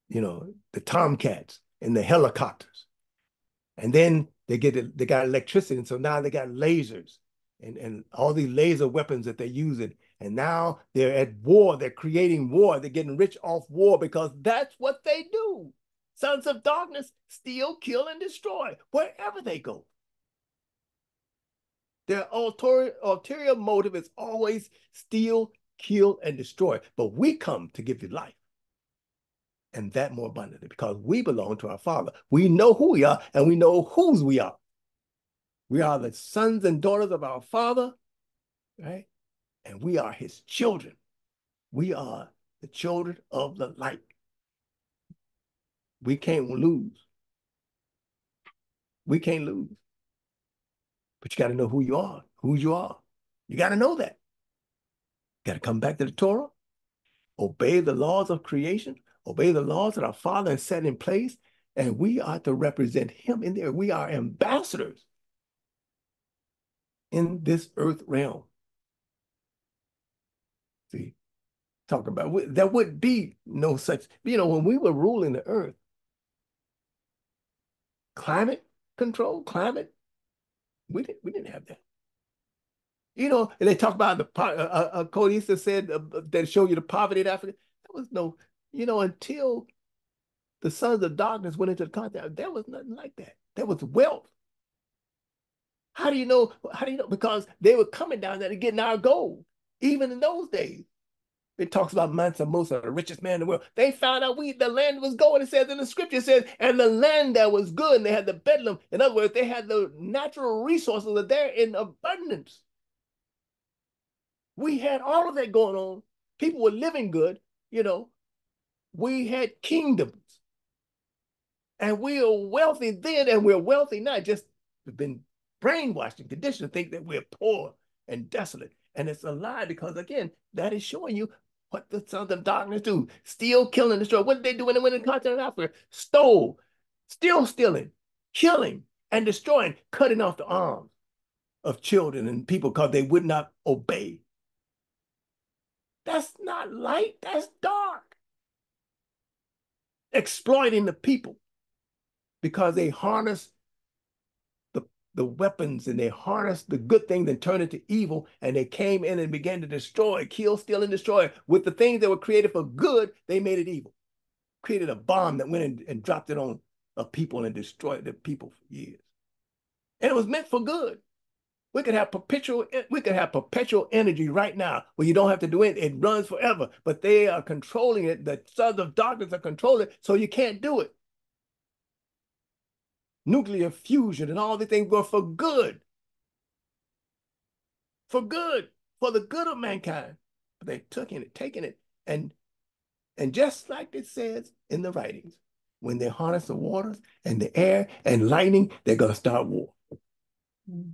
you know, the Tomcats and the helicopters. And then they get they got electricity, and so now they got lasers and, and all these laser weapons that they're using. And now they're at war. They're creating war. They're getting rich off war because that's what they do. Sons of darkness steal, kill, and destroy wherever they go. Their ulterior, ulterior motive is always steal, kill, and destroy. But we come to give you life. And that more abundantly because we belong to our Father. We know who we are and we know whose we are. We are the sons and daughters of our Father, right? And we are his children. We are the children of the light. We can't lose. We can't lose. But you got to know who you are, who you are. You got to know that. You got to come back to the Torah, obey the laws of creation, obey the laws that our Father has set in place, and we are to represent Him in there. We are ambassadors in this earth realm. See, talk about there would be no such, you know, when we were ruling the earth, climate control, climate we didn't, we didn't have that. You know, and they talk about the uh, uh, uh Codista said uh, uh, that show you the poverty in Africa. There was no, you know, until the sons of darkness went into the continent, there was nothing like that. There was wealth. How do you know? How do you know? Because they were coming down there to get our gold, even in those days. It talks about Mansa Musa, the richest man in the world. They found out we the land was going. It says in the scripture, says, and the land that was good, and they had the bdellium. In other words, they had the natural resources that there in abundance. We had all of that going on. People were living good, you know. We had kingdoms. And we are wealthy then, and we're wealthy now. Just been brainwashed and conditioned to think that we're poor and desolate. And it's a lie because, again, that is showing you what the sons of darkness do? Steal, kill, and destroy. What did they do when they went in the continent of Africa? Stole, still stealing, killing, and destroying, cutting off the arms of children and people because they would not obey. That's not light, that's dark. Exploiting the people because they harness the, weapons and they harness the good things and turn it to evil. And they came in and began to destroy, kill, steal, and destroy. With the things that were created for good, they made it evil. Created a bomb that went in and dropped it on a people and destroyed the people for years. And it was meant for good. We could have perpetual, we could have perpetual energy right now where you don't have to do it. It runs forever, but they are controlling it. The sons of darkness are controlling it, so you can't do it. Nuclear fusion and all these things were for good. For good, for the good of mankind. But they took in it, taking it, and and just like it says in the writings, when they harness the waters and the air and lightning, they're gonna start war. Mm.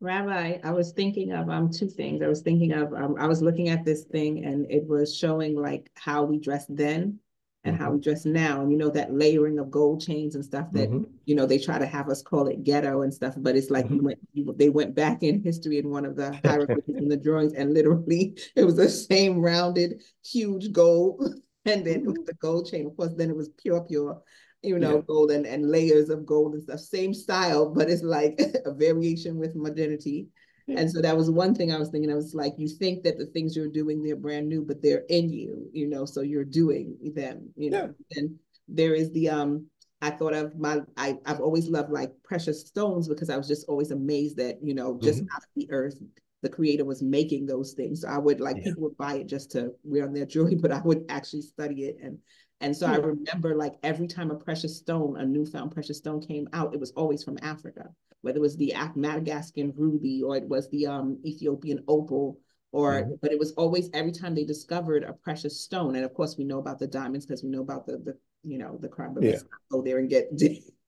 Rabbi, I was thinking of um two things. I was thinking of um, I was looking at this thing and it was showing like how we dressed then and how we dress now. And you know that layering of gold chains and stuff that Mhm. you know they try to have us call it ghetto and stuff, but it's like Mhm. you went, you, they went back in history in one of the hieroglyphs in the drawings and literally <laughs> it was the same rounded huge gold <laughs> pendant with the gold chain. Of course, then it was pure pure you know, Yeah. gold and, and layers of gold and stuff, same style, but it's like <laughs> a variation with modernity. Yeah. And so that was one thing I was thinking. I was like, you think that the things you're doing, they're brand new, but they're in you, you know, so you're doing them, you know. And there is the um, I thought of my I, I've always loved like precious stones because I was just always amazed that, you know, just Mm-hmm. out of the earth, the creator was making those things. So I would like Yeah. people would buy it just to wear on their jewelry, <laughs> but I would actually study it and and so I remember like every time a precious stone, a newfound precious stone came out, it was always from Africa, whether it was the Madagascan ruby or it was the um, Ethiopian opal, or Mhm. but it was always every time they discovered a precious stone. And of course, we know about the diamonds because we know about the the you know the crime. But Yeah. let's not go there and get.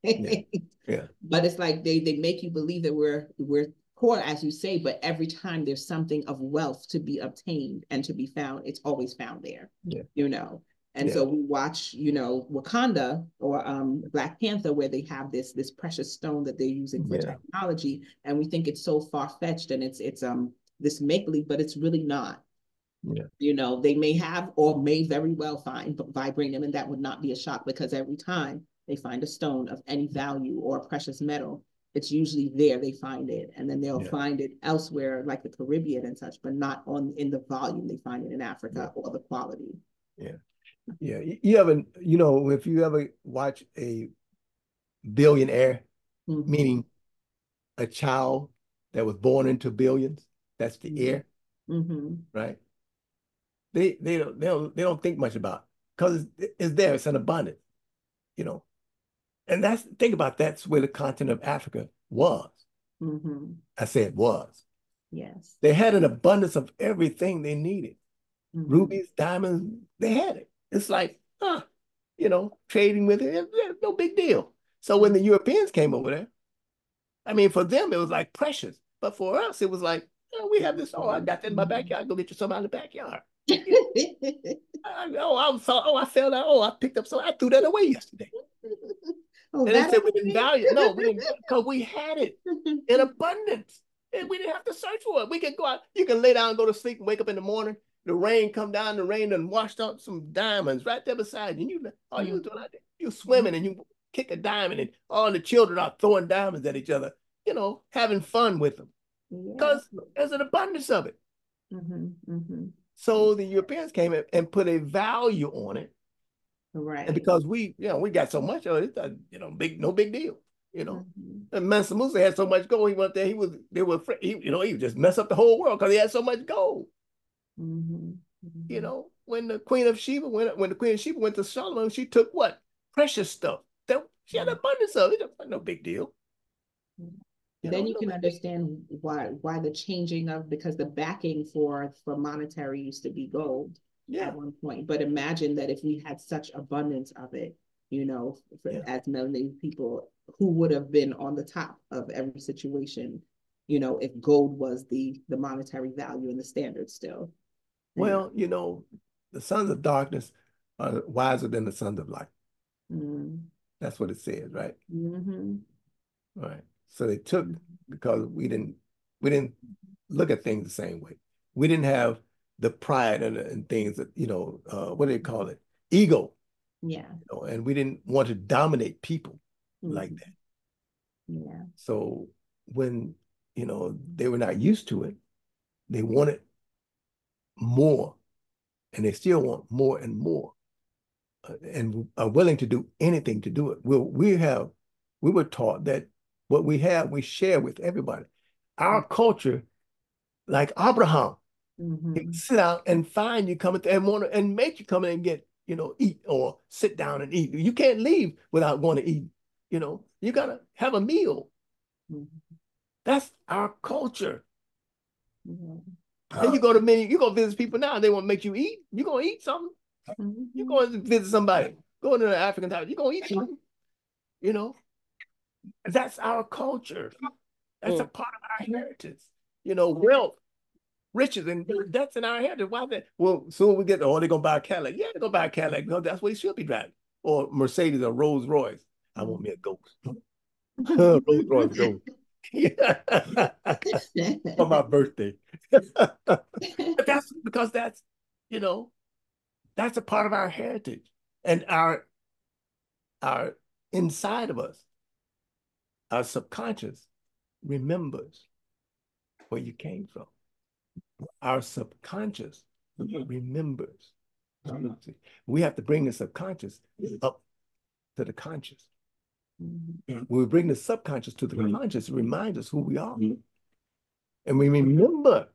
<laughs> Yeah. But it's like they they make you believe that we're we're poor, as you say, but every time there's something of wealth to be obtained and to be found, it's always found there. Yeah. You know. And so we watch, you know, Wakanda or um, Black Panther, where they have this this precious stone that they're using for Yeah. technology, and we think it's so far fetched and it's it's um this make believe, but it's really not. Yeah. You know, they may have or may very well find vibranium, and that would not be a shock because every time they find a stone of any value or a precious metal, it's usually there they find it, and then they'll Yeah. find it elsewhere, like the Caribbean and such, but not on in the volume they find it in Africa or the quality. Yeah, you, you ever, you know, if you ever watch a billionaire, Mhm. meaning a child that was born into billions, that's the Mhm. heir, Mhm. right? They they don't they don't they don't think much about because it's, it's there, it's an abundance, you know. And that's think about that's where the continent of Africa was. Mhm. I said was. Yes. They had an abundance of everything they needed. Mhm. rubies, diamonds, they had it. It's like, huh, you know, trading with it, no big deal. So when the Europeans came over there, I mean, for them, it was like precious. But for us, it was like, oh, we have this. Oh, I got that in my backyard. Go get you some out of the backyard. <laughs> I, oh, I saw, oh, I fell down. Oh, I picked up some. I threw that away yesterday. <laughs> Oh, And they said we didn't value it. No, we didn't <laughs> because we had it in abundance. And we didn't have to search for it. We could go out, you can lay down and go to sleep and wake up in the morning. The rain come down, the rain and washed out some diamonds right there beside you. And you all you doing out there, you swimming and you kick a diamond and all the children are throwing diamonds at each other, you know, having fun with them. Because there's an abundance of it. Mhm, mhm. So the Europeans came in and put a value on it. Right. And because we, you know, we got so much of it, it's you know, big, no big deal, you know. Mhm. And Mansa Musa had so much gold. He went there. He was they were afraid, he, you know he would just mess up the whole world because he had so much gold. Mhm, You know when the Queen of Sheba went when the Queen of Sheba went to Solomon, she took what precious stuff that she had abundance of. It was no big deal. You then know, you no can deal. understand why why the changing of because the backing for for monetary used to be gold Yeah, at one point. But imagine that if we had such abundance of it, you know, for, Yeah. as many people, who would have been on the top of every situation, you know, if gold was the the monetary value and the standard still. Well, you know, the sons of darkness are wiser than the sons of light. Mm, That's what it says, right? mhm, Right. So they took because we didn't we didn't look at things the same way. We didn't have the pride and, and things that, you know, uh, what do they call it? Ego, Yeah. you know, and we didn't want to dominate people like Mhm. that. Yeah. So when, you know, they were not used to it, they wanted more and they still want more and more uh, and are willing to do anything to do it. We'll, we have, we were taught that what we have, we share with everybody. Our culture, like Abraham, Mhm. sit out and find you coming and want to and make you come in and get, you know, eat or sit down and eat. You can't leave without going to eat. You know, you gotta have a meal. Mhm. That's our culture. Yeah. And you go to many, you go visit people now, they want to make you eat. You gonna eat something. You Mhm. go and visit somebody, going to the African town, you gonna eat something. You know, that's our culture. That's a Mm. part of our heritage. You know, wealth, riches, and that's in our heritage. Why that? Well, soon we get, oh, they're gonna buy a Cadillac. Yeah, they're gonna buy a Cadillac. No, that's what he should be driving. Or Mercedes or Rolls Royce. I want me a ghost. <laughs> Rolls Royce ghost. Yeah. <laughs> For my birthday. <laughs> but that's because that's, you know, that's a part of our heritage and our our inside of us, our subconscious remembers where you came from. Our subconscious remembers. Mm-hmm. We have to bring the subconscious up to the conscious. Mhm. When we bring the subconscious to the conscious, it reminds us who we are. And we remember,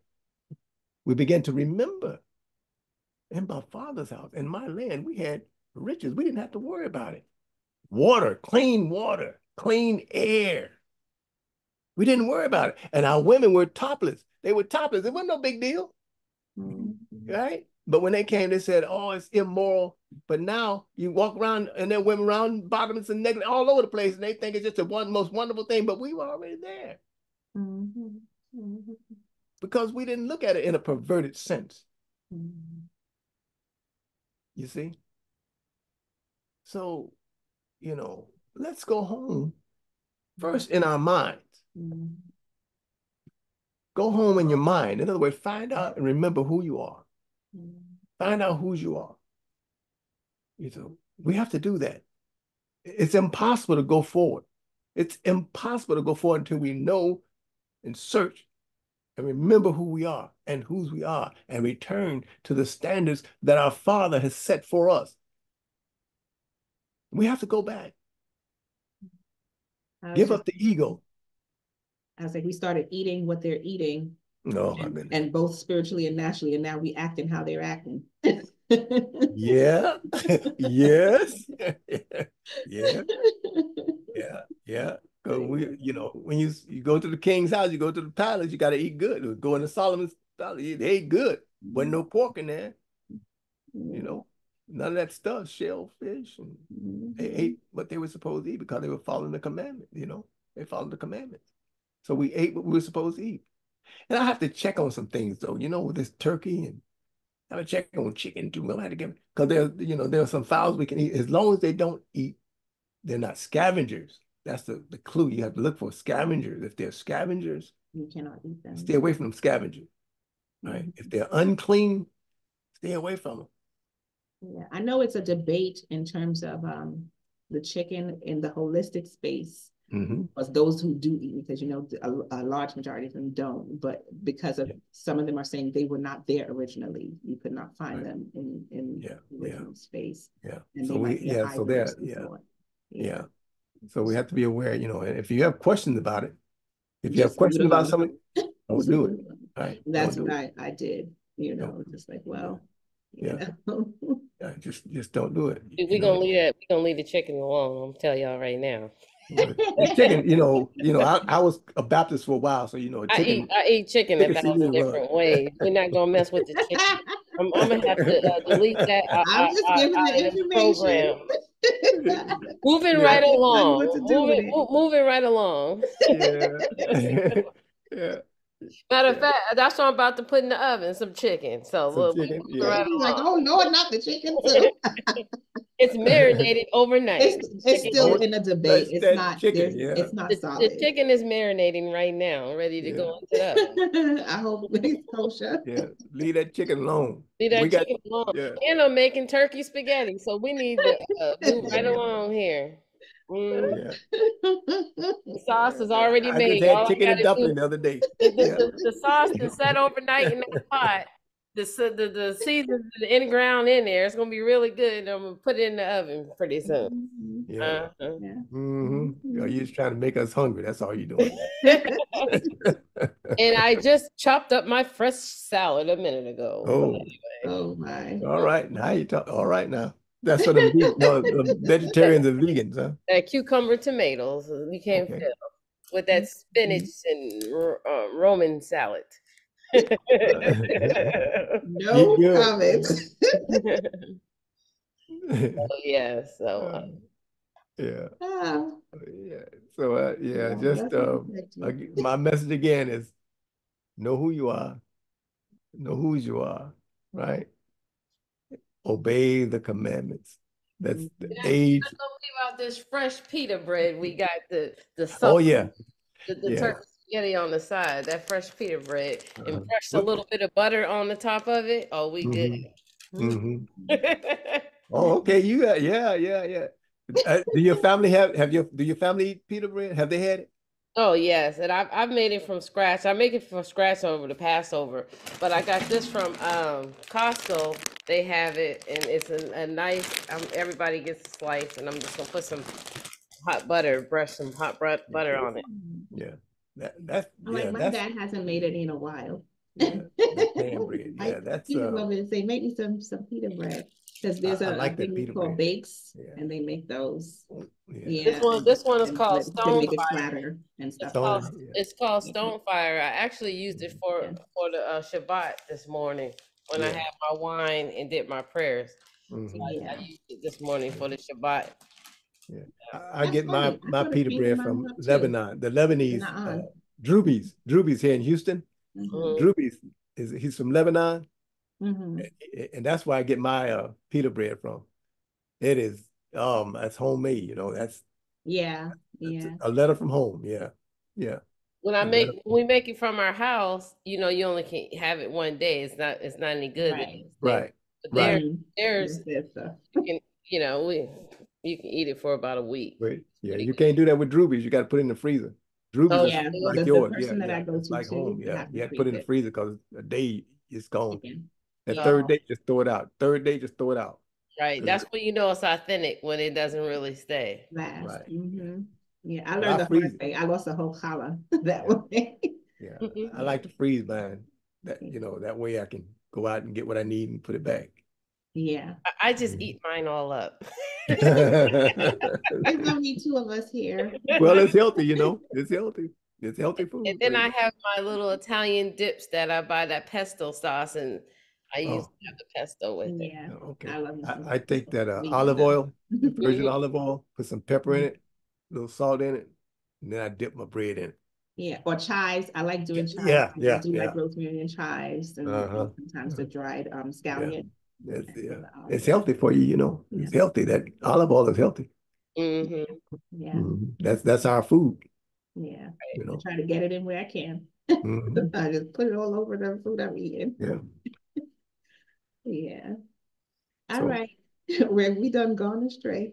we begin to remember. In my father's house, in my land, we had riches. We didn't have to worry about it. Water, clean water, clean air. We didn't worry about it. And our women were topless. They were topless. It wasn't no big deal, Mhm. right? But when they came, they said, oh, it's immoral. But now you walk around and there are women around bottoms and necklaces all over the place, and they think it's just the one most wonderful thing, but we were already there Mhm. Mhm. because we didn't look at it in a perverted sense. Mhm. You see? So, you know, let's go home first in our minds. Mhm. Go home in your mind. In other words, find out and remember who you are. Mhm. Find out whose you are. You know, we have to do that. It's impossible to go forward. It's impossible to go forward until we know and search and remember who we are and whose we are and return to the standards that our Father has set for us. We have to go back. Give just- up the ego. I was like, we started eating what they're eating, No, and, goodness. and both spiritually and naturally, and now we act acting how they're acting. <laughs> Yeah. <laughs> yes. <laughs> yeah. Yeah. Yeah. 'Cause we, you know, when you you go to the king's house, you go to the palace, you got to eat good. Go into Solomon's palace, they ate good. Wasn't no pork in there, you know, none of that stuff, shellfish, and they Mhm. ate what they were supposed to eat because they were following the commandment, you know, they followed the commandments. So we ate what we were supposed to eat. And I have to check on some things though, you know, with this turkey and have to check on chicken too. I have to give because there, you know, there are some fowls we can eat as long as they don't eat, they're not scavengers. That's the, the clue you have to look for scavengers. If they're scavengers, You cannot eat them. stay away from them scavengers. Right. Mhm. If they're unclean, stay away from them. Yeah, I know it's a debate in terms of um the chicken in the holistic space. Mhm. Because those who do eat, because you know, a, a large majority of them don't, but because of Yeah. some of them are saying they were not there originally, you could not find Right. them in in Yeah, the yeah. original space. Yeah. And So we, might be a yeah, so there, risk yeah, yeah. So we have to be aware, you know, and if you have questions about it, if you have questions about something, <laughs> don't do it. Right. That's Don't what it. I I did, you Don't know, just like, well. Yeah. <laughs> Yeah, just just don't do it. We're gonna leave that. we're gonna leave the chicken alone. I'm tell y'all right now. The chicken, you know, you know, I, I was a Baptist for a while, so you know, I eat. I eat chicken in a chicken thousand season run. different ways. We're not gonna mess with the chicken. <laughs> I'm, I'm gonna have to uh, delete that. out- I'm just out- giving out the information. program. <laughs> Moving Yeah. right along. what to do with Moving, moving right along. Yeah. <laughs> yeah. Matter of fact, that's what I'm about to put in the oven. Some chicken. So Some we'll, we chicken, yeah. right like, oh Lord, not the chicken too. <laughs> It's marinated overnight. It's, it's Chicken- still in a debate. That's It's not, chicken, there's- yeah. it's not The, the chicken is marinating right now, ready to Yeah. go into the oven. <laughs> I hope it's kosher. Yeah, leave that chicken alone. Leave that We got- chicken alone. yeah. And I'm making turkey spaghetti, so we need to uh, <laughs> move right along here. Mm, Yeah. the sauce is already I made. just had All I chicken and dumpling do- the other day. the, the, Yeah. the, the sauce is set overnight in that pot. The s- the the seasons in ground in there. It's gonna be really good. I'm gonna put it in the oven pretty soon. Mhm. Yeah. Uh-huh. hmm You're just trying to make us hungry. That's all you're doing. <laughs> and I just chopped up my fresh salad a minute ago. Oh, Oh my. all right. Now you talk. All right now. That's for the, ve- no, the vegetarians and vegans, huh? <laughs> That cucumber tomatoes you can't Okay. fill with that spinach and uh, Roman salad. No comments. <laughs> Oh, yeah, so uh, yeah. Ah, Yeah. So uh, yeah, yeah, just that's uh, my message again is know who you are, know whose you are, right? Obey the commandments. That's the Yeah. age. let's don't leave out this fresh pita bread. We got the the Oh yeah. the, the yeah. turkey spaghetti on the side. That fresh pita bread Uh-huh. and fresh a little bit of butter on the top of it. Oh, we good. Mhm. <laughs> Oh, okay. You got yeah, yeah, yeah. Uh, do your family have have your do your family eat pita bread? Have they had it? Oh yes, and I've I've made it from scratch. I make it from scratch over the Passover, but I got this from um Costco. They have it, and it's a, a nice. Um, everybody gets a slice, and I'm just gonna put some hot butter, brush some hot butter on it. Yeah. That that's I'm like, my that's dad hasn't made it in a while. yeah, <laughs> the pan bread. I Yeah, that's He uh love it. Say, make me some some pita bread. Because there's I a, a like that thing pita called bread. bakes, Yeah. and they make those. yeah. Yeah. This one, this one is and called to- to Stonefire. flatter and stuff. Stone- called, yeah. it's called Stonefire. I actually used it for Yeah. for the uh, Shabbat this morning when I had my wine and did my prayers. So Mhm. I, I Yeah. used it this morning for the Shabbat. I, I get my funny. I my put pita pita bread from up too. Lebanon, the Lebanese Nuh-uh. uh, Droubi's. Droubi's here in Houston. Mhm. Mhm. Droubi's is he's from Lebanon, Mhm. a- and that's where I get my uh, pita bread from. It is um that's homemade, you know. That's, Yeah, that's yeah. a letter from home. Yeah, yeah, When I make when we make it from our house, you know, you only can have it one day. It's not it's not any good. Right. right. But right. there, there's Yes, yes, you can you know we you can eat it for about a week. Wait, yeah, you can't do that with Droubi's. You got to put it in the freezer. Droubi's Oh, Yeah, like the, the yours. Yeah, that yeah. I go to like too, home. you Yeah, have to you have to put it in the freezer because a day it's gone. Chicken. That third day, just throw it out. Third day, just throw it out. Right. That's when you know it's authentic when it doesn't really stay. Last. Right. hmm Yeah, I learned I the freeze hard it. way. I lost a whole collar <laughs> that way. Yeah, Mhm. I like to freeze mine. That you know, that way I can go out and get what I need and put it back. Yeah. I, I just Mhm. eat mine all up. <laughs> <laughs> There's only two of us here. well, it's healthy, you know. It's healthy. It's healthy food. And then I have my little Italian dips that I buy that pesto sauce and I use Oh. to have the pesto with it. Yeah. Oh, okay. I love I, I take that uh, olive oil, <laughs> virgin Mhm. olive oil, put some pepper in it, a little salt in it, and then I dip my bread in it. Yeah, or chives. I like doing chives. Yeah, I yeah, do yeah. like rosemary and chives and Uh-huh. sometimes the dried um scallion. It's, Yeah, yeah. the it's healthy for you, you know. It's Yeah. healthy. That olive oil is healthy. hmm Yeah, Mhm. That's that's our food, yeah. you know. I try to get it in where I can. Mhm. <laughs> I just put it all over the food I'm eating. Yeah. <laughs> Yeah. All So- right. <laughs> Where we done gone astray.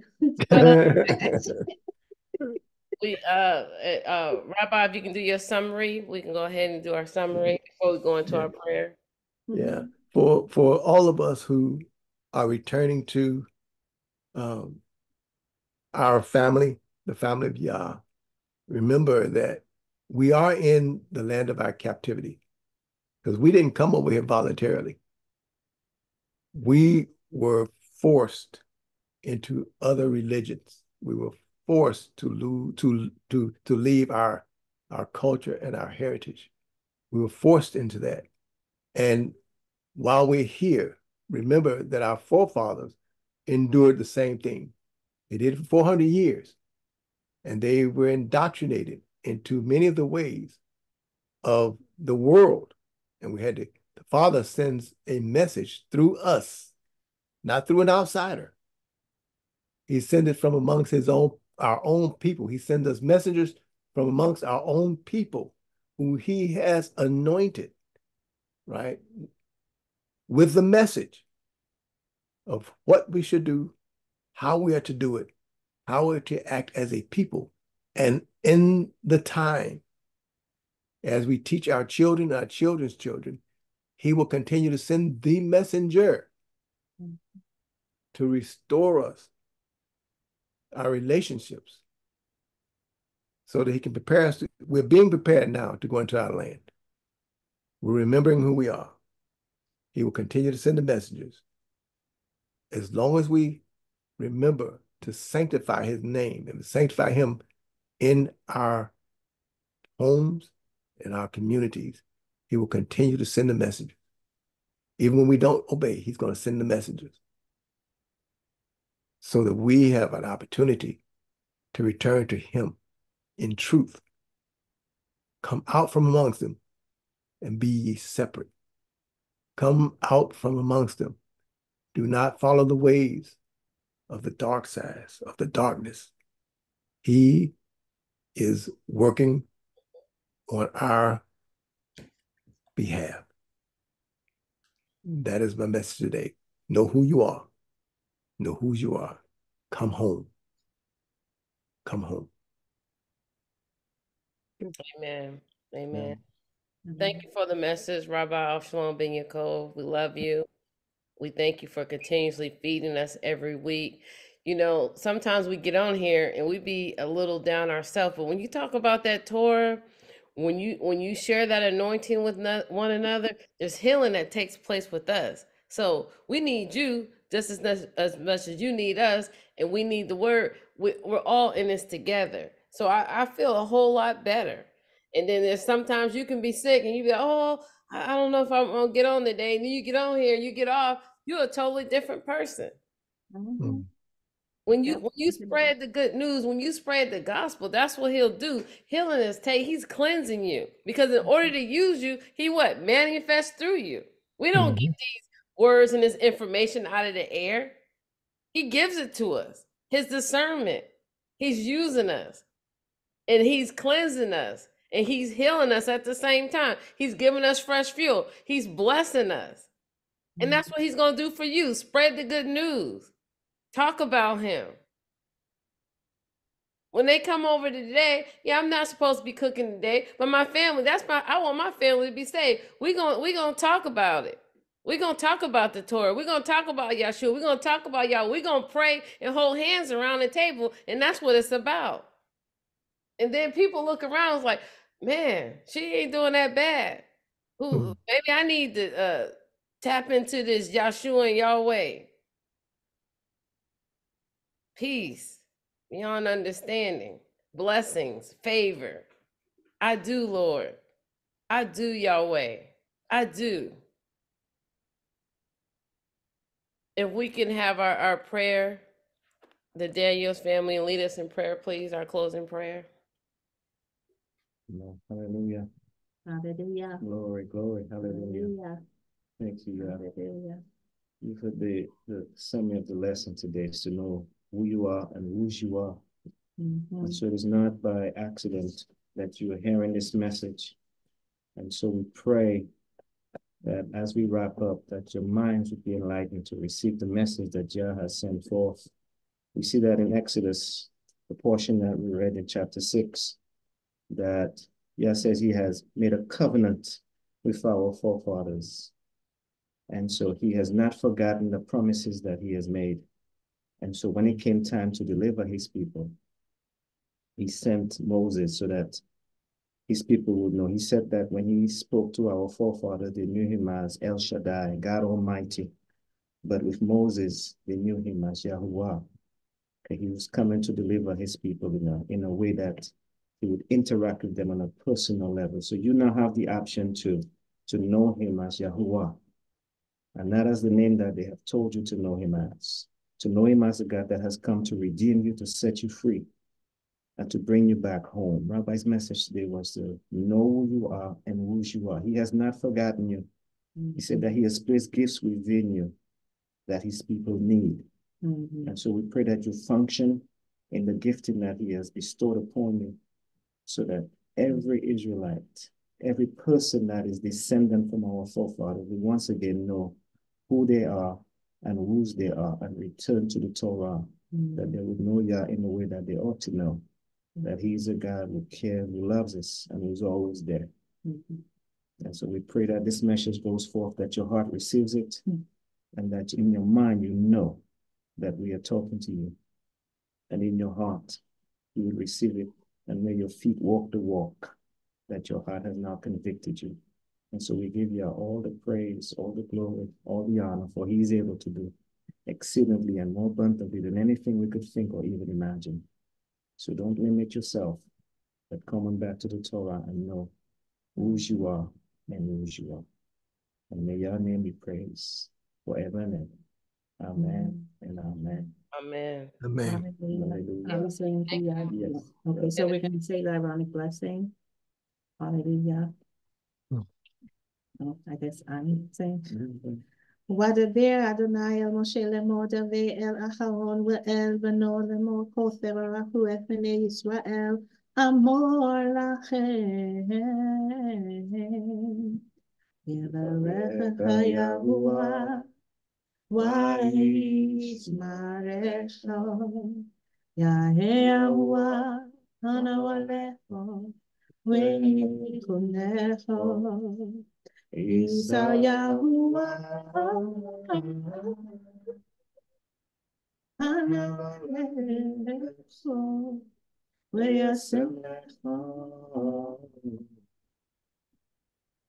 We uh, uh uh Rabbi, if you can do your summary, we can go ahead and do our summary before we go into our prayer. Yeah. For for all of us who are returning to um, our family, the family of Yah, remember that we are in the land of our captivity because we didn't come over here voluntarily. We were forced into other religions. We were forced to lose, to to to leave our our culture and our heritage. We were forced into that. And while we're here, remember that our forefathers endured the same thing. They did it for 400 years, and they were indoctrinated into many of the ways of the world. And we had to, the Father sends a message through us, not through an outsider, He sends it from amongst his own, our own people. He sends us messengers from amongst our own people who he has anointed, right? With the message of what we should do, how we are to do it, how we are to act as a people. And in the time, as we teach our children, our children's children, he will continue to send the messenger to restore us, our relationships, so that he can prepare us. To, we're being prepared now to go into our land. We're remembering who we are. He will continue to send the messengers. As long as we remember to sanctify his name and sanctify him in our homes, in our communities, he will continue to send the messengers. Even when we don't obey, he's going to send the messengers so that we have an opportunity to return to him in truth. Come out from amongst them and be ye separate. Come out from amongst them. Do not follow the ways of the dark sides, of the darkness. He is working on our behalf. That is my message today. Know who you are. Know who you are. Come home. Come home. Amen. Amen. Thank mm-hmm. you for the message, Rabbi Avshalom Ben Yaakov. We love you. We thank you for continuously feeding us every week. You know, sometimes we get on here and we be a little down ourselves, but when you talk about that Torah, when you when you share that anointing with no, one another, there's healing that takes place with us. So we need you just as much, as much as you need us, and we need the word. We, we're all in this together. So I, I feel a whole lot better. And then there's sometimes you can be sick and you be like, oh, I I don't know if I'm gonna get on today. And then you get on here, you get off, you're a totally different person. Mhm. When you Yep, when you spread the good news, when you spread the gospel, that's what he'll do. Healing is take, he's cleansing you. Because in order to use you, he what? Manifests through you. We don't get these words and this information out of the air. He gives it to us. His discernment. He's using us. And he's cleansing us. And he's healing us at the same time. He's giving us fresh fuel. He's blessing us. And that's mm. what he's going to do for you. Spread the good news. Talk about him. When they come over today, yeah, I'm not supposed to be cooking today, but my family, that's my I want my family to be saved. We're going we're going to talk about it. We're going to talk about the Torah. We're going to talk about Yahshua. We're going to talk about y'all. We're going to pray and hold hands around the table, and that's what it's about. And then people look around it's like, man, she ain't doing that bad. Who Mhm. maybe I need to uh tap into this Yahshua and Yahweh. Peace, beyond understanding, blessings, favor. I do, Lord. I do, Yahweh. I do. If we can have our, our prayer, the Daniels family, lead us in prayer, please, our closing prayer. Hallelujah. Hallelujah. Glory, glory. Hallelujah. Hallelujah. Thank you, God. Hallelujah. You've heard the, the summary of the lesson today is to know who you are and whose you are. Mhm. And so it is not by accident that you are hearing this message. And so we pray that as we wrap up, that your minds would be enlightened to receive the message that Jah has sent forth. We see that in Exodus, the portion that we read in chapter six, that Yah says he has made a covenant with our forefathers. And so he has not forgotten the promises that he has made. And so when it came time to deliver his people, he sent Moses so that his people would know. He said that when he spoke to our forefathers, they knew him as El Shaddai, God Almighty. But with Moses, they knew him as Yahuwah. Okay, He was coming to deliver his people in a, in a way that he would interact with them on a personal level. So you now have the option to, to know him as Yahuwah. And that is the name that they have told you to know him as. To know him as a God that has come to redeem you, to set you free and to bring you back home. Rabbi's message today was to know who you are and whose you are. He has not forgotten you. He said that he has placed gifts within you that his people need. Mhm. And so we pray that you function in the gifting that He has bestowed upon you, so that every Israelite, every person that is descendant from our forefathers we once again know who they are and whose they are and return to the Torah, that they would know Yah in the way that they ought to know, that He is a God who cares, who loves us, and who's always there. Mhm. And so we pray that this message goes forth, that your heart receives it, Mm. and that in your mind you know that we are talking to you. And in your heart, you will receive it, and may your feet walk the walk that your heart has now convicted you. And so we give you all the praise, all the glory, all the honor, for he is able to do exceedingly and more abundantly than anything we could think or even imagine. So don't limit yourself, but come on back to the Torah and know whose you are and whose you are. And may your name be praised forever and ever. Amen and amen. Amen. Amen. Hallelujah. Yes. Okay, so we're going to say the Aaronic blessing. Hallelujah. Hmm. Oh, I guess I'm saying. Mm-hmm. ודבר אדוני אל משה לאמור דבר אל אהרון ואל בנו לאמור כה תברכו את בני ישראל אמור לכם יברכך יבורך wise maresho yahewa anawaleho wekuneho isa yahuwa anawaleho weyasemleho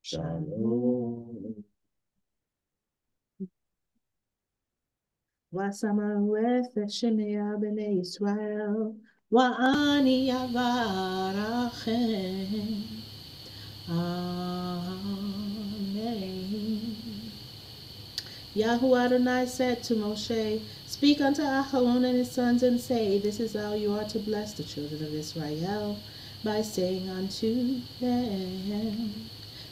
shalom. Wasamarueth Shemea b'nei Israel Wa'ani yavarachem Amen. Yahweh Adonai said to Moshe, Speak unto Aharon and his sons and say, This is how you are to bless the children of Israel by saying unto them,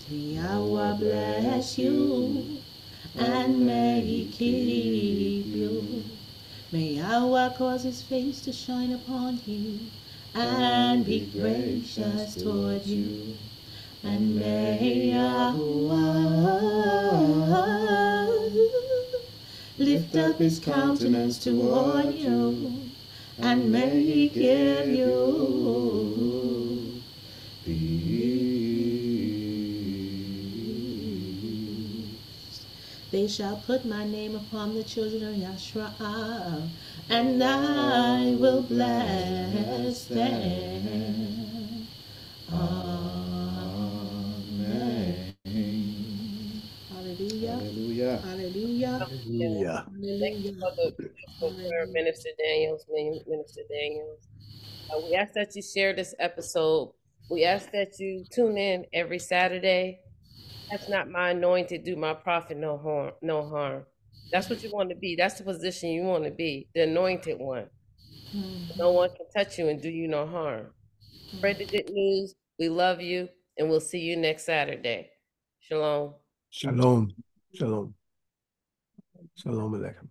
Yahweh bless you and may he keep you. May Allah cause his face to shine upon you and be gracious toward you. And may Yahweh lift up his countenance toward you, and may he give you They shall put my name upon the children of Yashrael, and I will bless them. Amen. Hallelujah. Hallelujah. Hallelujah. Yeah. Thank you Hallelujah. for the beautiful prayer, Minister Daniels, Min- Minister Daniels. Uh, we ask that you share this episode. We ask that you tune in every Saturday. That's not my anointed, do my prophet no harm. No harm. That's what you want to be. That's the position you want to be, the anointed one. Mm. No one can touch you and do you no harm. Spread the good news. We love you, and we'll see you next Saturday. Shalom. Shalom. Shalom. Shalom Aleichem.